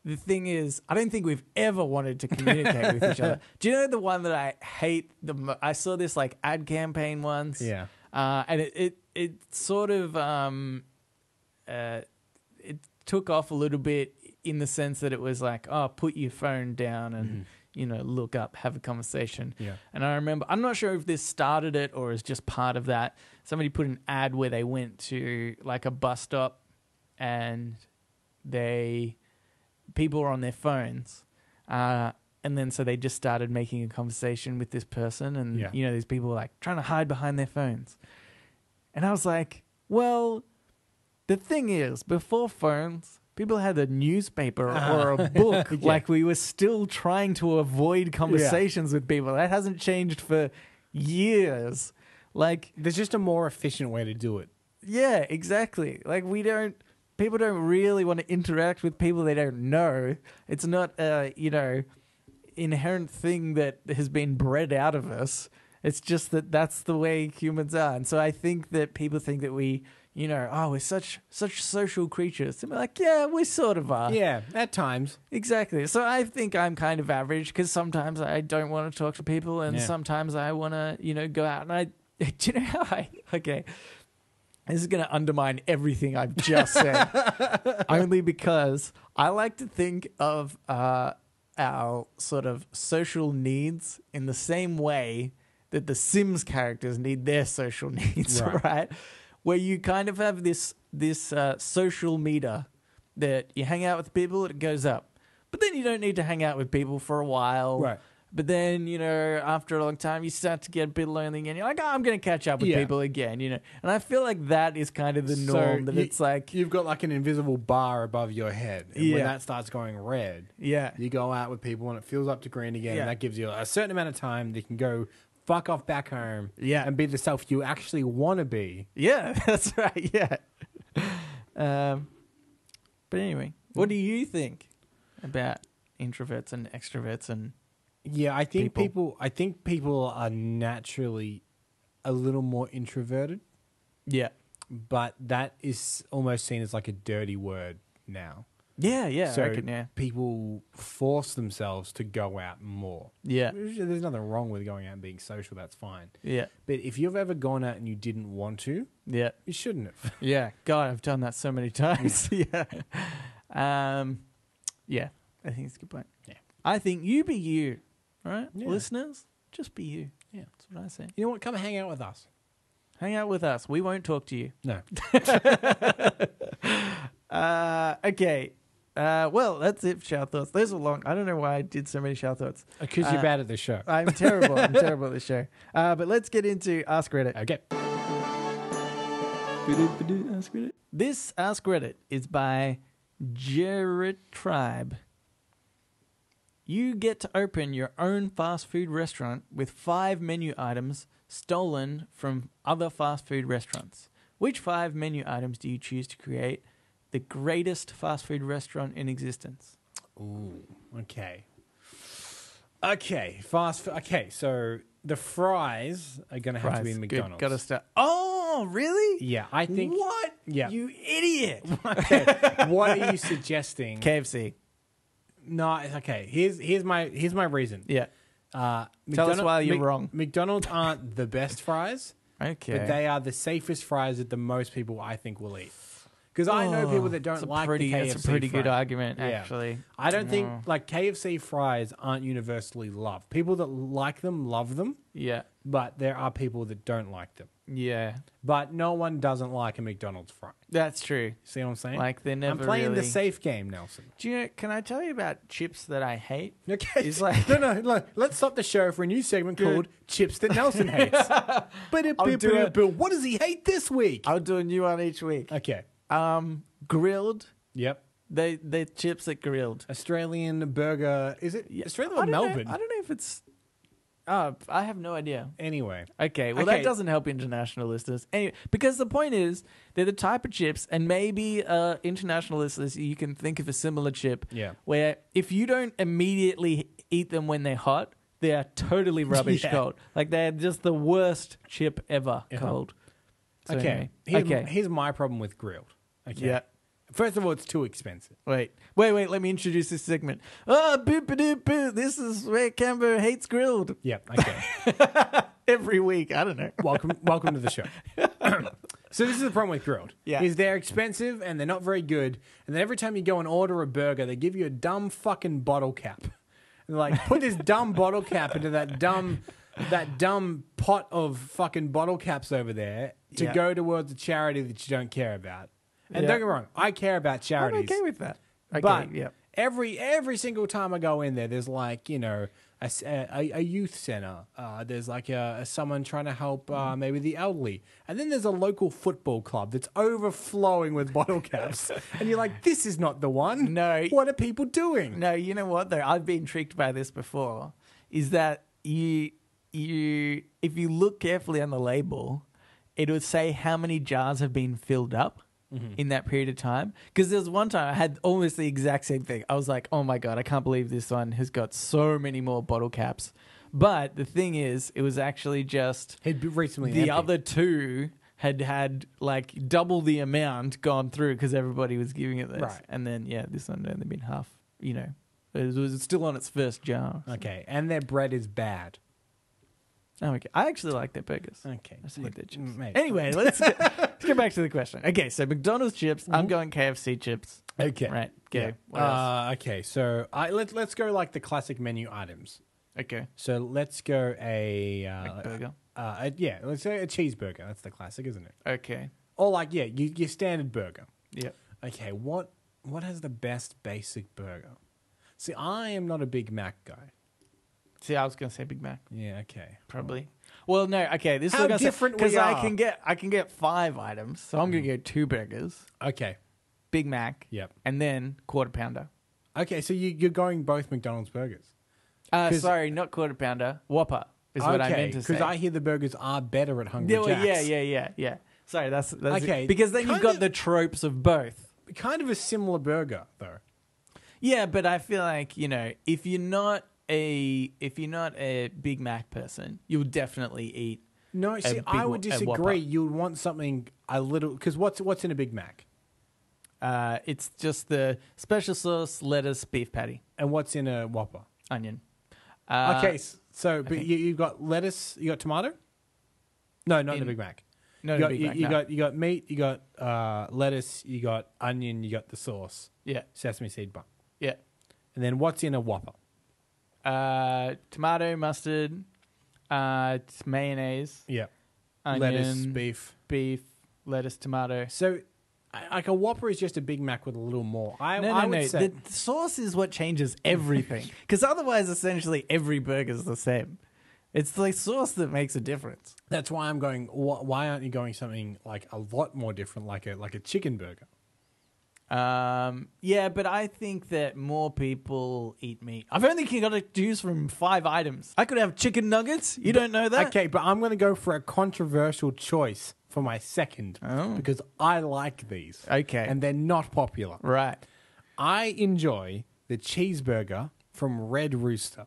the thing is, I don't think we've ever wanted to communicate with each other. Do you know the one that I hate? The mo- I saw this like ad campaign once Yeah. Uh, and it, it it sort of um, uh, it took off a little bit in the sense that it was like, oh, put your phone down and Mhm. you know look up, have a conversation. Yeah. And I remember, I'm not sure if this started it or is just part of that. Somebody put an ad where they went to like a bus stop, and they people were on their phones. Uh, and then so they just started making a conversation with this person, and Yeah. you know these people were like trying to hide behind their phones. And I was like, well, the thing is, before phones, people had a newspaper ah. or a book. Yeah. Like we were still trying to avoid conversations with people. That hasn't changed for years. Like, There's just a more efficient way to do it. yeah, exactly. Like we don't people don't really want to interact with people they don't know. It's not a, you know, inherent thing that has been bred out of us. It's just that that's the way humans are. And so I think that people think that we, you know, oh, we're such such social creatures. And we're like, yeah, we sort of are. yeah, at times. Exactly. So I think I'm kind of average because sometimes I don't want to talk to people, and Yeah. sometimes I want to, you know, go out. And I, do you know how I? Okay, this is going to undermine everything I've just said, only because I like to think of uh, our sort of social needs in the same way that the Sims characters need their social needs, Right. right? Where you kind of have this this uh, social meter that you hang out with people, it goes up. But then you don't need to hang out with people for a while. Right. But then, you know, after a long time, you start to get a bit lonely again. You're like, oh, I'm going to catch up with Yeah. people again, you know. And I feel like that is kind of the So norm. that you- it's like, You've got like an invisible bar above your head. And when Yeah. that starts going red, yeah, you go out with people and it fills up to green again. Yeah. And that gives you a certain amount of time that you can go fuck off back home Yeah. and be the self you actually want to be. yeah, that's right, yeah. Um, but anyway, what do you think about introverts and extroverts and Yeah, I think People. people. I think people are naturally a little more introverted, yeah, but that is almost seen as like a dirty word now. yeah, yeah, so I reckon, yeah, people force themselves to go out more. yeah, There's nothing wrong with going out and being social. That's fine. yeah, But if you've ever gone out and you didn't want to, yeah. you shouldn't have. Yeah, God, I've done that so many times. yeah. Um, yeah, I think it's a good point. Yeah. I think you be you, right? Yeah. Listeners, just be you. Yeah. That's what I say. You know what? Come hang out with us. Hang out with us. We won't talk to you. No. Uh, okay. Uh, well, that's it for shower thoughts. Those were long. I don't know why I did so many shower thoughts. Because Uh, you're bad at this show. I'm terrible. I'm terrible at this show. Uh, but let's get into Ask Reddit. Okay. Ask Reddit. This Ask Reddit is by Jared Tribe. You get to open your own fast food restaurant with five menu items stolen from other fast food restaurants. Which five menu items do you choose to create the greatest fast food restaurant in existence? Ooh. Okay. Okay. Fast. F- okay. So the fries are going to have to be Fries. Good. McDonald's. Gotta start. Oh, really? Yeah, I think. What? Yeah. You idiot. Okay. what are you suggesting? KFC. No. it's Okay. Here's here's my here's my reason. Yeah. Uh, Tell us McDonald- why you're Mc- wrong. McDonald's aren't the best fries, Okay. but they are the safest fries that the most people I think will eat. Because I know people that don't a like pretty, the KFC It's a pretty good fry. argument, Yeah. actually. I don't think like KFC fries aren't universally loved. People that like them love them, Yeah. But there are people that don't like them. Yeah. But no one doesn't like a McDonald's fry. That's true. See what I'm saying? Like they're never I'm playing the really- safe game, Nelson. Do you know, can I tell you about chips that I hate? Okay, It's like- no, no, no. Let's stop the show for a new segment called "Chips That Nelson Hates." but I'll do it. what does he hate this week? I'll do a new one each week. Okay. Um, Grill'd. Yep. They they chips that Grill'd. Australian burger. Is it Australia I or don't know- Melbourne? I don't know if it's. Oh, I have no idea. Anyway, Okay, well Okay. that doesn't help international listeners. Anyway, because the point is they're the type of chips, and maybe uh, international listeners you can think of a similar chip. Yeah. Where if you don't immediately eat them when they're hot, they are totally rubbish Yeah. cold. Like they're just the worst chip ever Yeah. cold. So okay. anyway. Here's, okay. here's my problem with Grill'd. Okay. Yeah. First of all, it's too expensive. Wait, wait, wait. Let me introduce this segment. Oh, boop, boop, boop. This is where Cambo hates Grill'd Yep. Okay. every week. I don't know. welcome, welcome to the show. so this is the problem with Grill'd. Yeah. Is they're expensive and they're not very good. And then every time you go and order a burger, they give you a dumb fucking bottle cap. And they're like, put this dumb bottle cap into that dumb, that dumb pot of fucking bottle caps over there to Yeah. go towards a charity that you don't care about. And Yeah. don't get me wrong, I care about charities. I'm okay with that. Okay, But yeah. every every single time I go in there, there's like you know a, a- a youth center. Uh, there's like a, a someone trying to help uh, Mm-hmm. maybe the elderly, and then there's a local football club that's overflowing with bottle caps, and you're like, this is not the one. No. what are people doing? No, you know what though? I've been tricked by this before. Is that you you if you look carefully on the label, it would say how many jars have been filled up Mm-hmm. in that period of time. Because there was one time I had almost the exact same thing. I was like, oh my god, I can't believe this one has got so many more bottle caps. But the thing is, it was actually just recently the empty. other two had had like double the amount gone through because everybody was giving it this. Right. And then yeah, this one had only been half. You know, it was still on its first jar. Okay, and their bread is bad. Oh, okay. I actually like their burgers. Okay, I hate their chips. Maybe. Anyway, let's get, let's get back to the question. Okay, so McDonald's chips. I'm going KFC chips. Okay, Right. Go. Yeah. What else? Uh, okay, so I let let's go like the classic menu items. Okay. So let's go a uh, McBurger. Uh, a- yeah, let's say a cheeseburger. That's the classic, isn't it? Okay. Or like yeah, you, your standard burger. Yep. Okay, what what has the best basic burger? See, I am not a Big Mac guy. See, I was gonna say Big Mac, Yeah, okay. probably. Well, no, okay. This How is different we because I are. can get I can get five items, so I'm gonna Mm. get two burgers, Okay. Big Mac, Yep. and then quarter pounder. Okay, so you, you're going both McDonald's burgers. Uh, 'Cause- sorry, not quarter pounder. Whopper is what I meant to say. because I hear the burgers are better at Hungry yeah, well, yeah, Jack's. yeah, yeah, yeah. Sorry, that's, that's Okay. Because then you've kind got of- the tropes of both. Kind of a similar burger, though. Yeah, but I feel like you know if you're not a if you're not a Big Mac person, you'll definitely eat. No, see, I Wha- would a Whopper. disagree. You would want something a little because what's what's in a Big Mac Uh, it's just the special sauce, lettuce, beef patty, and what's in a Whopper. onion. Uh, okay, s- so but you, you've got lettuce, you got tomato. No, not in In- the Big Mac. no, you got, Big you, Mac, you no. got you got meat, you got uh, lettuce, you got onion, you got the sauce, yeah, sesame seed bun, yeah. and then what's in a Whopper? Uh, tomato, mustard, uh, mayonnaise, Yeah, onion, lettuce, beef. beef, lettuce, tomato. So, I- like a Whopper is just a Big Mac with a little more. I, No, I no, would no. say The sauce is what changes everything. Because otherwise, essentially, every burger is the same. It's the sauce that makes a difference. that's why I'm going. wh- Why aren't you going something like a lot more different, like a like a chicken burger? Um, yeah, but I think that more people eat meat. I've only got to choose from five items. I could have chicken nuggets. You don't know that? Okay, but I'm going to go for a controversial choice for my second Oh. because I like these. Okay. and they're not popular. Right. I enjoy the cheeseburger from Red Rooster.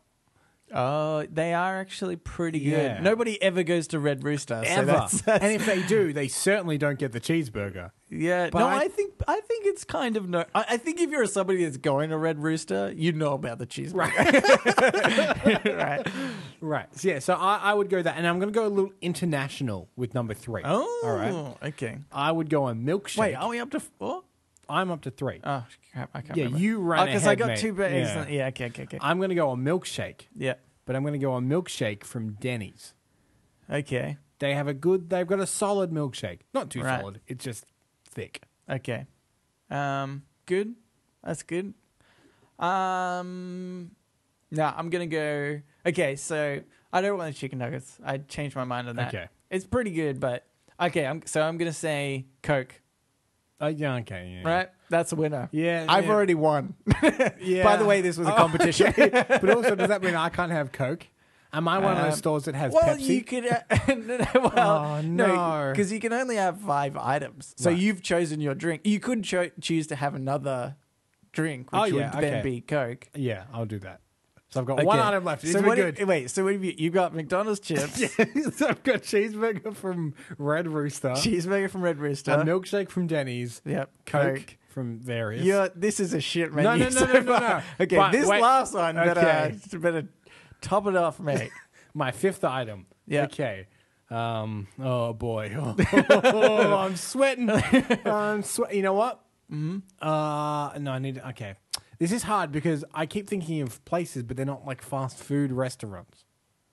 Oh, they are actually pretty Yeah. good. Nobody ever goes to Red Rooster. So Ever. that's, that's, and if they do, they certainly don't get the cheeseburger. yeah. but no, I- I, think I think it's kind of no. I, I think if you're somebody that's going to Red Rooster, you know about the cheeseburger. right. Right. So, yeah, so I, I would go that. And I'm going to go a little international with number three. Oh, All right. okay. I would go a milkshake. Wait, are we up to four? I'm up to three. Oh, crap, I can't yeah, remember. you ran because ahead, I got mate. two bags. Yeah. Yeah. okay, okay, okay. I'm going to go a milkshake, yeah, but I'm going to go a milkshake from Denny's. okay, They have a good, they've got a solid milkshake. Not too Right. solid, it's just thick. okay. Um, good. That's good. Um, no, I'm gonna go. Okay, so I don't want the chicken nuggets. I changed my mind on that. Okay. it's pretty good, but okay. I'm so I'm gonna say Coke. Oh, yeah, okay. Yeah. Right, that's a winner. Yeah. I've yeah. already won. Yeah. By the way, this was a Oh, competition. but also, does that mean I can't have Coke? Am I one of Um, those stores that has well, Pepsi? you could. Uh, no, no, well, Oh, no. because you can only have five items. So Right. you've chosen your drink. You could cho- choose to have another drink, which Oh, yeah, would then okay. be Coke. Yeah, I'll do that. So I've got one item left. So what good. Have, wait, so what have you? You got McDonald's chips, so I've got cheeseburger from Red Rooster, cheeseburger from Red Rooster, a milkshake from Denny's, Yep, Coke, Coke. from various. Yeah, this is a shit menu. No, no, no, so no, no, far. no. Okay, But this wait. last one Okay. better top it off, mate. My fifth item. Yeah. Okay. Um. Oh boy. Oh, I'm sweating. I'm sweating. You know what? Mm-hmm. Uh. No, I need. Okay. This is hard because I keep thinking of places, but they're not like fast food restaurants.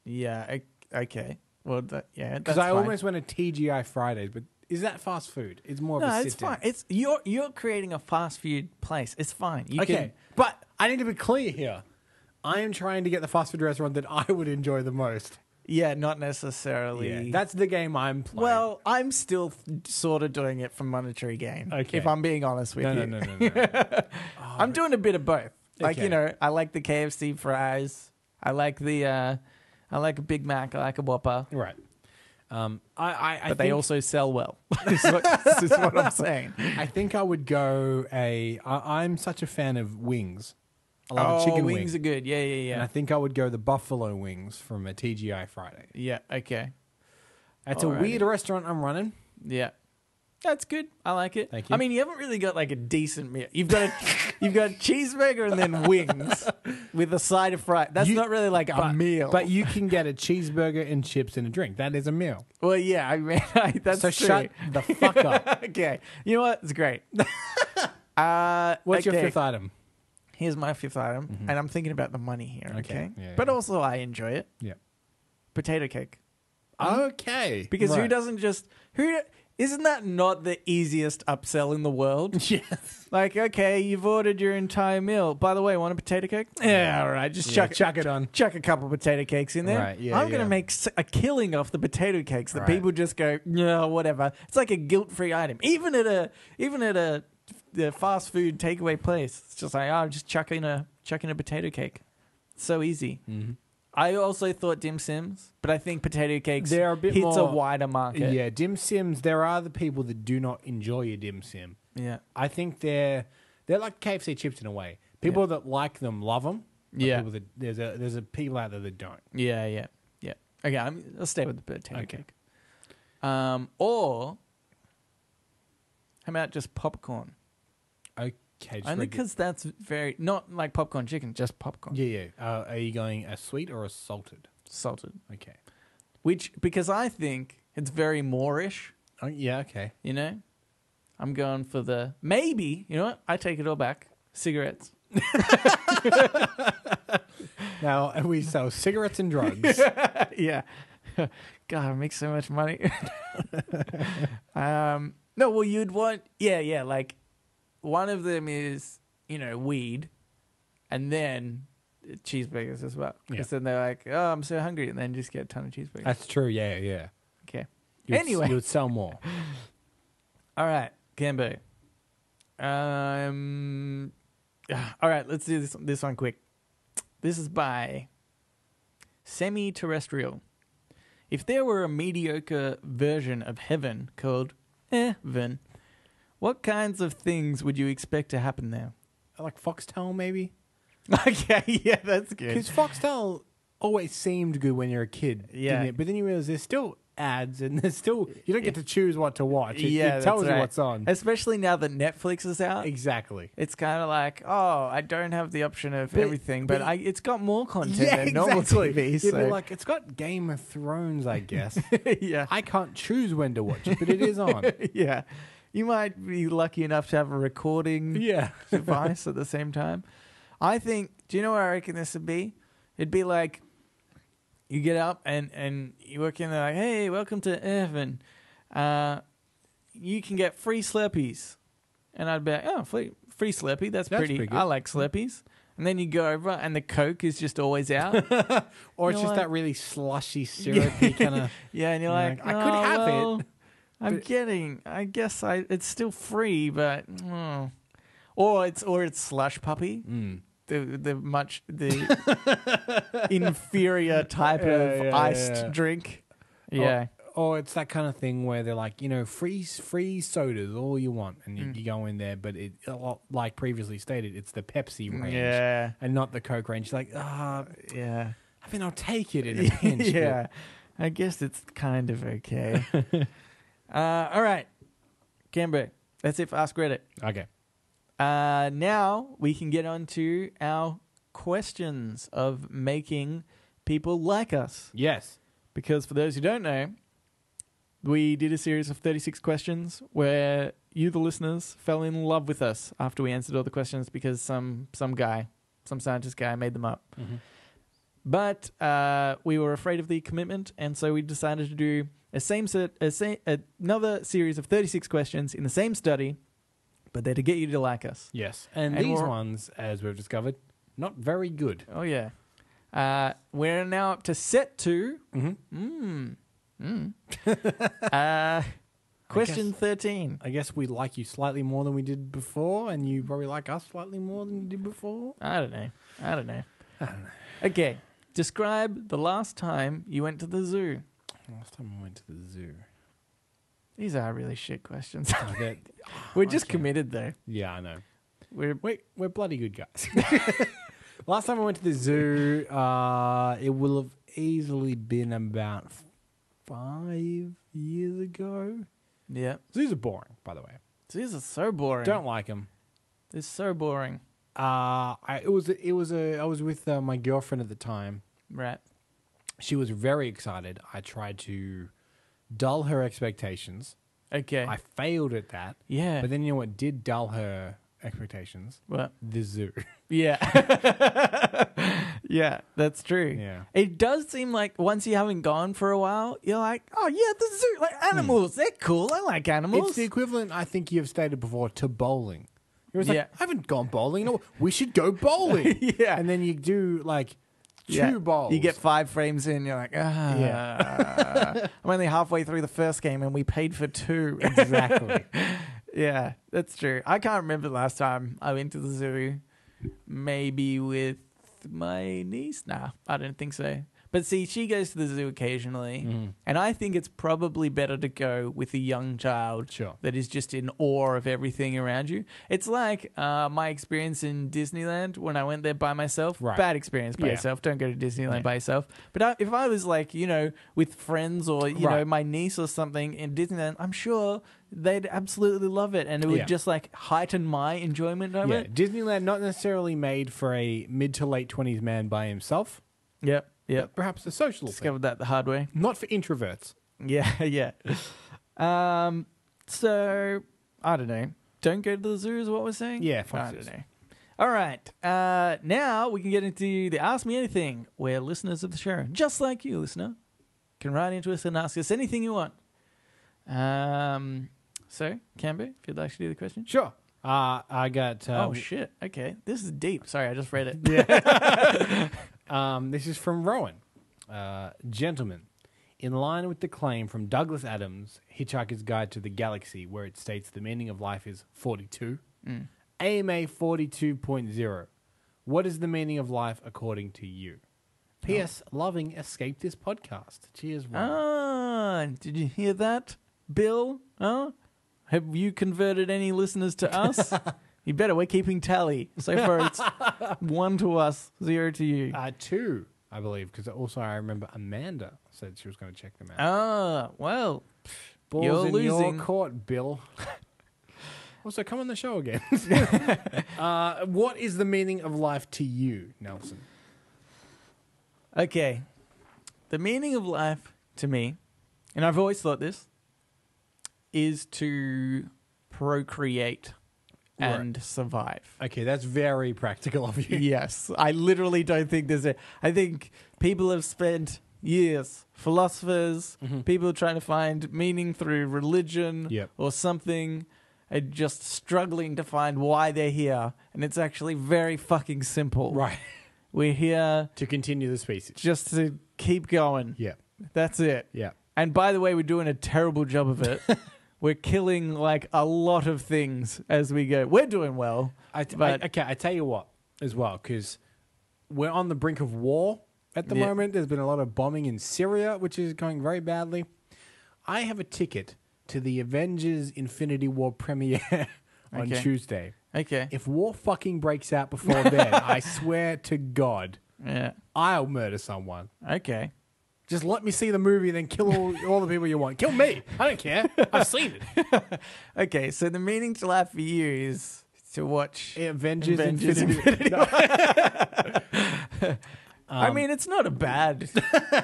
yeah. o- Okay. Well, that, yeah. Because That's I fine. almost went to TGI Fridays, but is that fast food? It's more of a No, it's down. fine. It's you're you're creating a fast food place. It's fine. You Okay, can but I need to be clear here. I am trying to get the fast food restaurant that I would enjoy the most. Yeah, not necessarily. That's the game I'm playing. well, I'm still sort of doing it for monetary gain. Okay. If I'm being honest with no, you, no, no, no, no. I'm doing a bit of both. Like Okay. you know, I like the KFC fries. I like the, uh I like a Big Mac. I like a Whopper. right. Um, I, I, I But they also sell well. this, is what, this is what I'm saying. I think I would go a. I, I'm such a fan of wings. I love oh, a chicken wings wing. are good. Yeah, yeah, yeah. And I think I would go the buffalo wings from a TGI Friday. Yeah. Okay. That's Alrighty. a weird restaurant I'm running. Yeah. That's good. I like it. Thank you. I mean, you haven't really got like a decent meal. You've got a, you've got cheeseburger and then wings with a side of fry. That's You- not really like a but, meal. But you can get a cheeseburger and chips and a drink. That is a meal. well, yeah. I mean, I, that's so true. shut the fuck up. okay. You know what? It's great. uh, What's your fifth item? Here's my fifth item, mm-hmm. and I'm thinking about the money here. Okay. Okay. Yeah, but yeah. also, I enjoy it. Yeah. Potato cake. Okay. Because who doesn't just who Isn't that not the easiest upsell in the world? Yes. like, okay, you've ordered your entire meal. By the way, want a potato cake? Yeah, all right. Just Yeah, chuck chuck it on. Chuck a couple potato cakes in there. Right, yeah, I'm gonna make a killing off the potato cakes that Right. people just go, yeah, whatever. It's like a guilt-free item. Even at a even at a the fast food takeaway place, it's just like, oh, just chucking a chuck in a potato cake. so easy. Mm-hmm. I also thought dim sims, but I think potato cakes They're a bit hits a wider market. Yeah, dim sims. There are the people that do not enjoy a dim sim. yeah. I think they're they're like KFC chips in a way. People that like them love them. Yeah. People that, there's a there's a people out there that don't. Yeah, yeah, yeah. Okay, I'm, I'll stay with the potato Okay. cake. Um, or how about just popcorn? Okay. Only because that's very not like popcorn chicken, just popcorn, yeah, yeah. Uh, are you going a sweet or a salted? salted. Okay. Which because I think it's very Moorish. Oh, yeah. Okay. You know, I'm going for the maybe. You know what? I take it all back. Cigarettes. Now we sell cigarettes and drugs. yeah. God, I make so much money. um, no, well, you'd want, yeah, yeah, like one of them is, you know, weed, and then cheeseburgers as well. Yeah. Because then they're like, oh, I'm so hungry, and then just get a ton of cheeseburgers. That's true. Yeah, yeah. okay. You would, Anyway. you would sell more. All right, Cambo. Um, all right, let's do this this one quick. This is by Semi Terrestrial. If there were a mediocre version of heaven called Eh'ven, what kinds of things would you expect to happen there? like Foxtel, maybe. okay, yeah, that's good. Because Foxtel always seemed good when you're a kid. Yeah. didn't it? But then you realize there's still ads and there's still you don't get to choose what to watch. It, yeah, it tells that's you what's on. Especially now that Netflix is out. Exactly. It's kind of like, oh, I don't have the option of But- everything, but, but- I, it's got more content than normal TV. So. be like, it's got Game of Thrones, I guess. yeah, I can't choose when to watch it, but it is on. yeah. You might be lucky enough to have a recording yeah. device at the same time. I think. Do you know what I reckon this would be? It'd be like you get up and and you work in there like, hey, welcome to Eh'ven. Uh, you can get free Slurpees, and I'd be like, oh, free free Slurpee. That's, That's pretty. pretty. I like Slurpees. And then you go over, and the Coke is just always out. Or You it's just what? that really slushy, syrupy kind of. Yeah, and you're You're like, like, I could "Oh, have it, well, I'm but- getting. I guess I. It's still free, but oh. or it's or it's Slush Puppie, Mm. the the much the inferior type Yeah, of yeah, iced yeah. drink. Yeah, Or it's that kind of thing where they're like, you know, free free sodas, all you want, and you, Mm. you go in there, but it, like previously stated, it's the Pepsi range yeah, and not the Coke range. Like, ah, yeah, I mean, I'll take it in a pinch. yeah. I guess it's kind of okay. uh, all right, Cambo. That's it for Ask Reddit. Okay. Uh, now we can get on to our questions of making people like us. Yes. Because for those who don't know, we did a series of 36 questions where you, the listeners, fell in love with us after we answered all the questions because some some guy, some scientist guy, made them up. But uh, we were afraid of the commitment, and so we decided to do a same set, a sa- another series of 36 questions in the same study, but they're to get you to like us. Yes. And, And these ones, as we've discovered, not very good. Oh yeah. Uh, we're now up to set two. Mm-hmm. Mm. Mm. uh, question guess- thirteen. I guess we like you slightly more than we did before, and you probably like us slightly more than you did before. I don't know. I don't know. I don't know. Okay. Describe the last time you went to the zoo. Last time I went to the zoo. These are really shit questions. Oh, that- we're just Okay. committed though. yeah, I know. We're We're, we're bloody good guys. Last time I went to the zoo, uh, it will have easily been about f- five years ago. yeah. Zoos are boring, by the way. Zoos are so boring. Don't like them. They're so boring. Uh, I, it was it was a I was with uh, my girlfriend at the time. Right. She was very excited. I tried to dull her expectations. Okay. I failed at that. yeah. But then you know what did dull her expectations. What? The zoo. Yeah. yeah, that's true. Yeah. It does seem like once you haven't gone for a while, you're like, oh yeah, the zoo, like hmm. animals, they're cool. I like animals. It's the equivalent, I think you've stated before, to bowling. You're just Yeah. like, I haven't gone bowling. No, we should go bowling. Yeah. And then you do like two Yeah. bowls. You get five frames in, you're like, ah. Yeah. I'm only halfway through the first game and we paid for two. exactly. yeah, that's true. I can't remember the last time I went to the zoo. Maybe with my niece? Nah, I don't think so. But see, she goes to the zoo occasionally, Mhm. and I think it's probably better to go with a young child Sure. that is just in awe of everything around you. It's like uh, my experience in Disneyland when I went there by myself. Right. Bad experience by Yeah. yourself. Don't go to Disneyland Yeah. by yourself. But I, if I was like, you know, with friends or, you know, my niece or something in Disneyland, I'm sure they'd absolutely love it. And it would Yeah. just like heighten my enjoyment of Yeah. it. Disneyland not necessarily made for a mid to late twenties man by himself. Yep. But Perhaps a social thing. Discovered that the hard way. Not for introverts. Yeah, yeah. Um, so I don't know. Don't go to the zoo is what we're saying. Yeah, fuck I don't know. All right. Uh, now we can get into the Ask Me Anything, where listeners of the show, just like you, listener, can write into us and ask us anything you want. Um, so Cambo, if you'd like to do the question. Sure. Uh, I got. Uh, oh shit. Okay, this is deep. Sorry, I just read it. Um, this is from Rowan. Uh, gentlemen, in line with the claim from Douglas Adams, Hitchhiker's Guide to the Galaxy, where it states the meaning of life is 42, Mm. AMA 42.0. What is the meaning of life according to you? P.S. Loving Escape this podcast. Cheers, Rowan. Ah, did you hear that, Bill? Huh? Have you converted any listeners to us? you better. We're keeping tally. So far, it's one to us, zero to you. Uh, two, I believe, because also I remember Amanda said she was going to check them out. Ah, well, Balls you're in losing. your court, Bill. also, come on the show again. uh, what is the meaning of life to you, Nelson? okay. The meaning of life to me, and I've always thought this, is to procreate and survive. Okay, that's very practical of you. yes, I literally don't think there's a. I think people have spent years, philosophers, Mhm. people trying to find meaning through religion Yep. or something, and just struggling to find why they're here. And it's actually very fucking simple. Right. We're here to continue the species. just to keep going. Yeah. That's it. Yeah. And by the way, we're doing a terrible job of it. we're killing like a lot of things as we go. We're doing well. I, But- I, okay, I tell you what, as well, because we're on the brink of war at the Yeah. moment. There's been a lot of bombing in Syria, which is going very badly. I have a ticket to the Avengers Infinity War premiere on Okay. Tuesday. Okay. If war fucking breaks out before then, I swear to God, Yeah. I'll murder someone. Okay. Just let me see the movie, and then kill all, all the people you want. Kill me. I don't care. I've seen it. Okay, so the meaning to life for you is to watch. Avengers, Avengers Infinity. I um, mean, it's not a bad.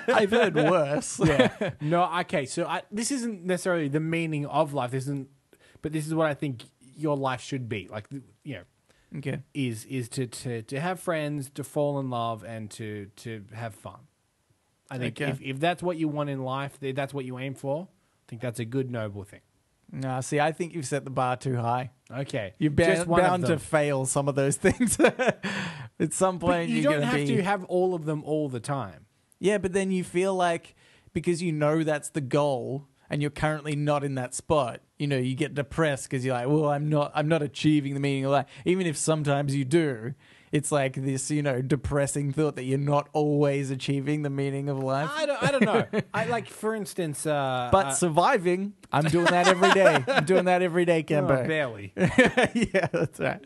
I've heard worse. yeah. No, okay. So I, this isn't necessarily the meaning of life. This isn't, but this is what I think your life should be. Like, you know, Okay. is is to to to have friends, to fall in love, and to to have fun. I think Okay. if if that's what you want in life, th- that's what you aim for. I think that's a good noble thing. No, see, I think you've set the bar too high. Okay, You're Just bound, one of bound to them. fail some of those things. At some But point, you you're don't gonna have be. to have all of them all the time. Yeah, but then you feel like because you know that's the goal and you're currently not in that spot, you know, you get depressed because you're like, well, I'm not, I'm not achieving the meaning of life. Even if sometimes you do, it's like this, you know, depressing thought that you're not always achieving the meaning of life. I don't, I don't know. I like, for instance, uh, But uh, surviving, I'm doing that every day. I'm doing that every day, oh, Cambo. barely. yeah, that's right.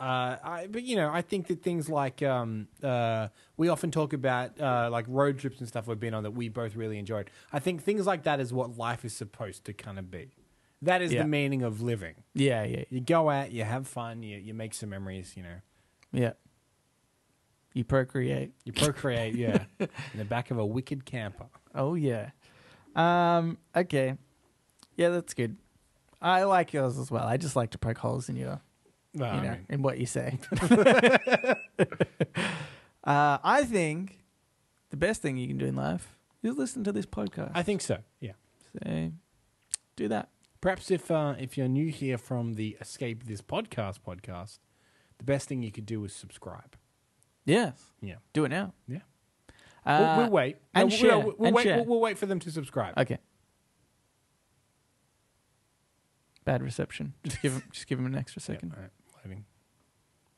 Uh, I, but you know, I think that things like um, uh, we often talk about uh, like road trips and stuff we've been on that we both really enjoyed. I think things like that is what life is supposed to kind of be. That is Yeah. the meaning of living. Yeah, yeah, You go out, you have fun, you you make some memories. You know, yeah. You procreate. you procreate. yeah, in the back of a wicked camper. Oh yeah. Um. Okay. Yeah, that's good. I like yours as well. I just like to poke holes in your Well, you I know, mean- in what you say. uh, I think the best thing you can do in life is listen to this podcast. I think so. Yeah. so do that. Perhaps if uh, if you're new here from the Escape This Podcast podcast, the best thing you could do is subscribe. Yes. Yeah. Do it now. Yeah. Uh, we'll, we'll wait. and we'll, share, We'll, we'll and wait. share. We'll, wait for them to subscribe. Okay. Bad reception. Just give him, just give him an extra second. all right.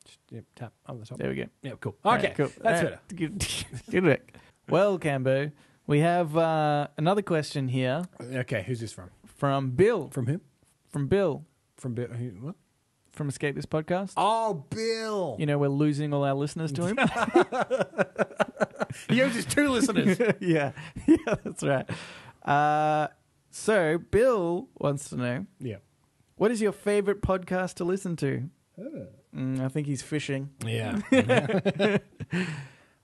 Just, yep, tap on the top. There we go. Yeah, cool. Okay, right, cool. That's All better. Good, good work. Well, Cambo, we have uh, another question here Okay, who's this from? from Bill. From who? From Bill From Bill? Who, what? From Escape This Podcast. Oh, Bill. You know, we're losing all our listeners to him. he owes us two listeners. yeah, yeah, that's right. Uh, so Bill wants to know yeah. what is your favorite podcast to listen to? Mm, I think he's fishing. Yeah.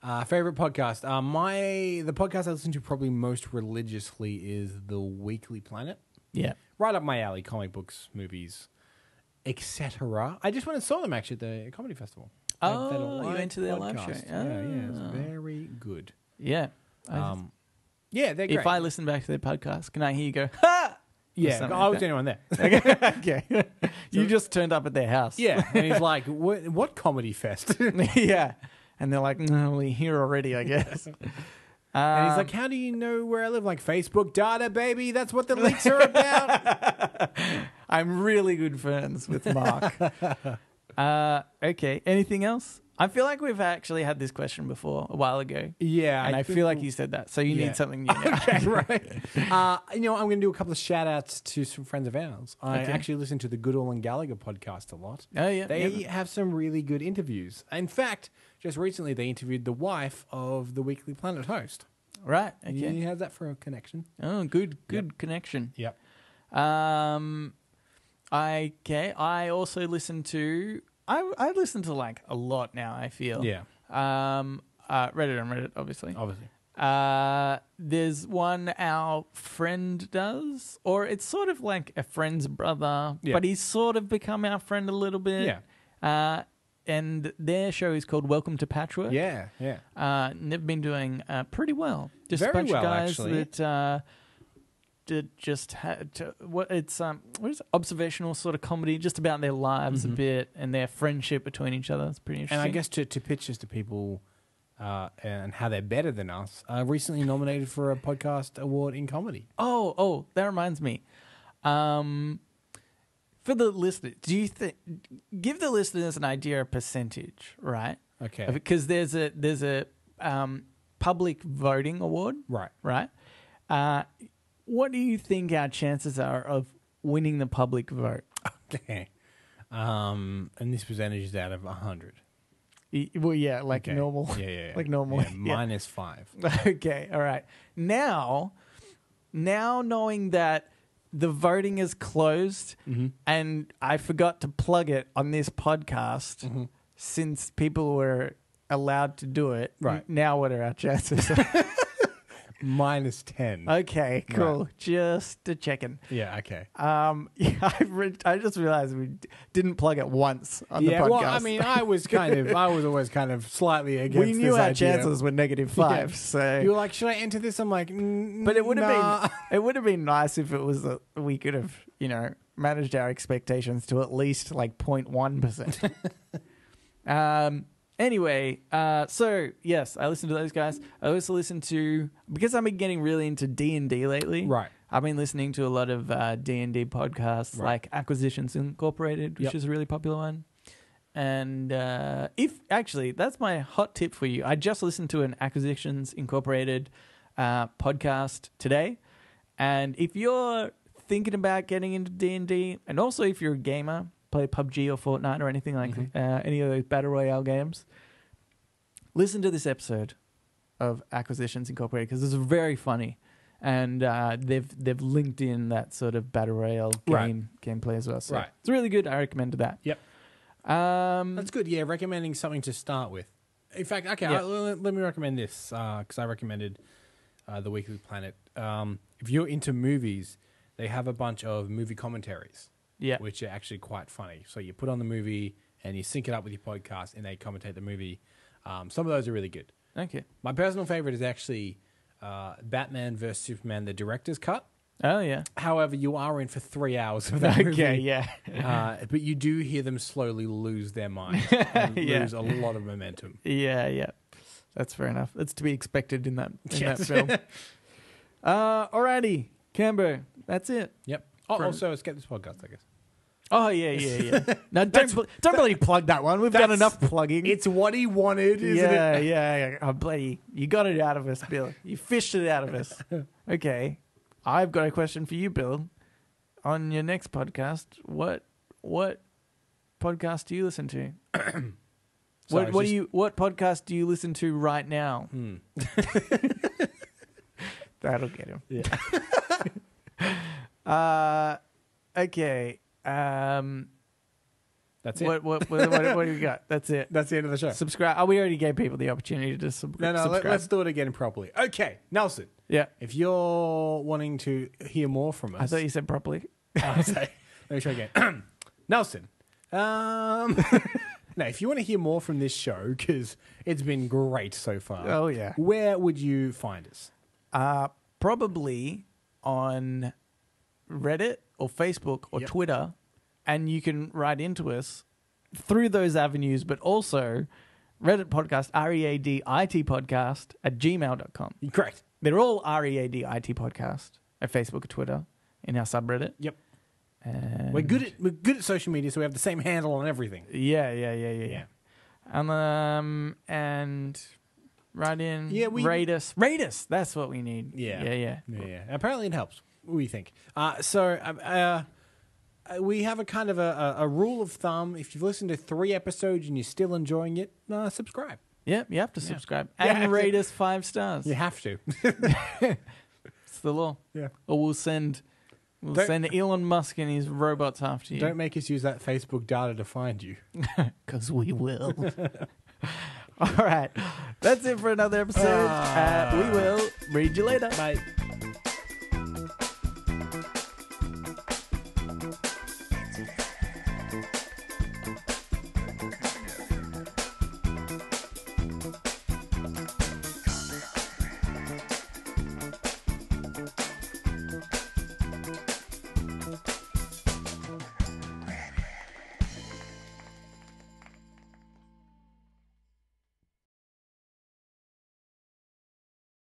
uh, favorite podcast. Uh, my the podcast I listen to probably most religiously is the Weekly Planet. Yeah. Right up my alley. Comic books, movies, etc. I just went and saw them actually at the comedy festival. They- they had a Oh, you live went to their live show. Yeah, yeah, it's Ah. very good. Yeah. I- Um, yeah, they're great. if I listen back to their podcast, can I hear you go, ha? yeah, something I like was that. the only one there. okay. you just turned up at their house. Yeah, and he's like, "What? What comedy fest?" and yeah. And they're like, no, we're here already, I guess. and he's Um, like, "How do you know where I live?" Like Facebook data, baby. That's what the leaks are about. I'm really good friends with Mark. uh, okay. Anything else? I feel like we've actually had this question before a while ago. yeah, And I, think feel like you said that. So you Yeah. need something new now. Okay, right. Uh, you know, I'm going to do a couple of shout outs to some friends of ours. I Okay. actually listen to the Goodall and Gallagher podcast a lot. Oh, yeah. They yeah. have some really good interviews. In fact, just recently they interviewed the wife of the Weekly Planet host. Right. Okay. You have that for a connection. Oh, good, good connection. Yep. Um, I okay. I also listen to. I I listen to like a lot now. I feel. Yeah, Um. Uh. Read it on Reddit, obviously. obviously. Uh. There's one our friend does, or it's sort of like a friend's brother, Yeah. but he's sort of become our friend a little bit. Yeah. Uh. And their show is called Welcome to Patchwork. Yeah, yeah. Uh, and they've been doing uh, pretty well. Just Very a bunch well, of guys actually. that uh, did just had to, what it's um what is it? observational sort of comedy, just about their lives Mhm. a bit and their friendship between each other. It's pretty interesting. And. I guess to, to pitch this to people uh, and how they're better than us, uh, recently nominated for a podcast award in comedy. oh oh that reminds me, um, for the listeners, do you think give the listeners an idea of percentage, right? Okay. Because there's a there's a um, public voting award. Right. right? Uh, what do you think our chances are of winning the public vote? Okay. Um, and this percentage is out of 100. Y- Well, yeah, like Okay. normal. Yeah, yeah, yeah. Like normal, Yeah, yeah. minus five. okay, all right. Now, now knowing that the voting is closed, Mm-hmm. and I forgot to plug it on this podcast Mm-hmm. since people were allowed to do it. Right. now, what are our chances? Minus 10. okay, cool. Just a checking. yeah, okay. Um, yeah, I, re- I just realized we d- didn't plug it once on yeah, the podcast. well, I mean, I was kind of, I was always kind of slightly against we knew our idea. chances were negative five, so. You were like, should I enter this? I'm like, mm, but it would have nah. been it would have been nice if it was that we could have you know managed our expectations to at least like 0.1 percent. um. Anyway, uh, so yes, I listen to those guys. I also listen to because I've been getting really into D and D lately. Right. I've been listening to a lot of uh, D and D podcasts, Right. like Acquisitions Incorporated, which Yep. is a really popular one. And uh, if actually, that's my hot tip for you. I just listened to an Acquisitions Incorporated uh, podcast today, and if you're thinking about getting into D and D, and also if you're a gamer, play PUBG or Fortnite or anything like Mhm. uh, any of those battle royale games, listen to this episode of Acquisitions Incorporated because it's very funny, and uh, they've they've linked in that sort of battle royale Right. game gameplay as well. So Right. it's really good. I recommend that. Yep. Um, That's good. Yeah, recommending something to start with. In fact, okay, Yeah. I- let, let me recommend this because I recommended uh, the Weekly Planet. Um, if you're into movies, they have a bunch of movie commentaries. Yeah. which are actually quite funny. So you put on the movie and you sync it up with your podcast, and they commentate the movie. Um, some of those are really good. Okay. My personal favorite is actually uh, Batman vs Superman, the director's cut. Oh yeah. However, you are in for three hours of that movie. Okay. Yeah. Uh, but you do hear them slowly lose their mind and Yeah. lose a lot of momentum. Yeah. Yeah. That's fair enough. That's to be expected in that in Yes. that film. uh, alrighty, Cambo. That's it. Yep. Oh, From- also, Escape This Podcast, I guess. Oh yeah, yeah, yeah. no, don't don't really plug that one. We've done enough plugging. It's what he wanted, isn't yeah, it? yeah, yeah. Oh, bloody! You got it out of us, Bill. You fished it out of us. Okay, I've got a question for you, Bill. On your next podcast, what what podcast do you listen to? Sorry, what what just- do you what podcast do you listen to right now? Hmm. That'll get him. Yeah. Uh, okay. Um, That's it. what, what what what what do we got? That's it. That's the end of the show. Subscribe. Oh, we already gave people the opportunity to sub- No, no, subscribe. let, us do it again properly. Okay, Nelson, yeah, if you're wanting to hear more from us, I thought you said properly. I'll let me try again. Nelson, um, no, if you want to hear more from this show, because it's been great so far, Oh yeah. where would you find us? Uh, probably on Reddit or Facebook or Yep. Twitter, and you can write into us through those avenues, but also Reddit podcast, R E A D I T podcast at gmail.com. Correct. They're all R E A D I T podcast at Facebook or Twitter in our subreddit. Yep. And We're good at we're good at social media, so we have the same handle on everything. Yeah, yeah, yeah, yeah, yeah. Um, um, and write in. Yeah, we- rate us. Rate us. That's what we need. Yeah. yeah, yeah. Yeah, yeah. Apparently, it helps. We think. Uh, so, uh, uh, we have a kind of a, a, a rule of thumb. If you've listened to three episodes and you're still enjoying it, uh, subscribe. Yep, you have to Yeah. subscribe and to. rate us five stars. You have to. It's the law. yeah. Or we'll send we'll Don't- send Elon Musk and his robots after you. Don't make us use that Facebook data to find you. because we will. All right, that's it for another episode. Uh, we will read you later. Bye.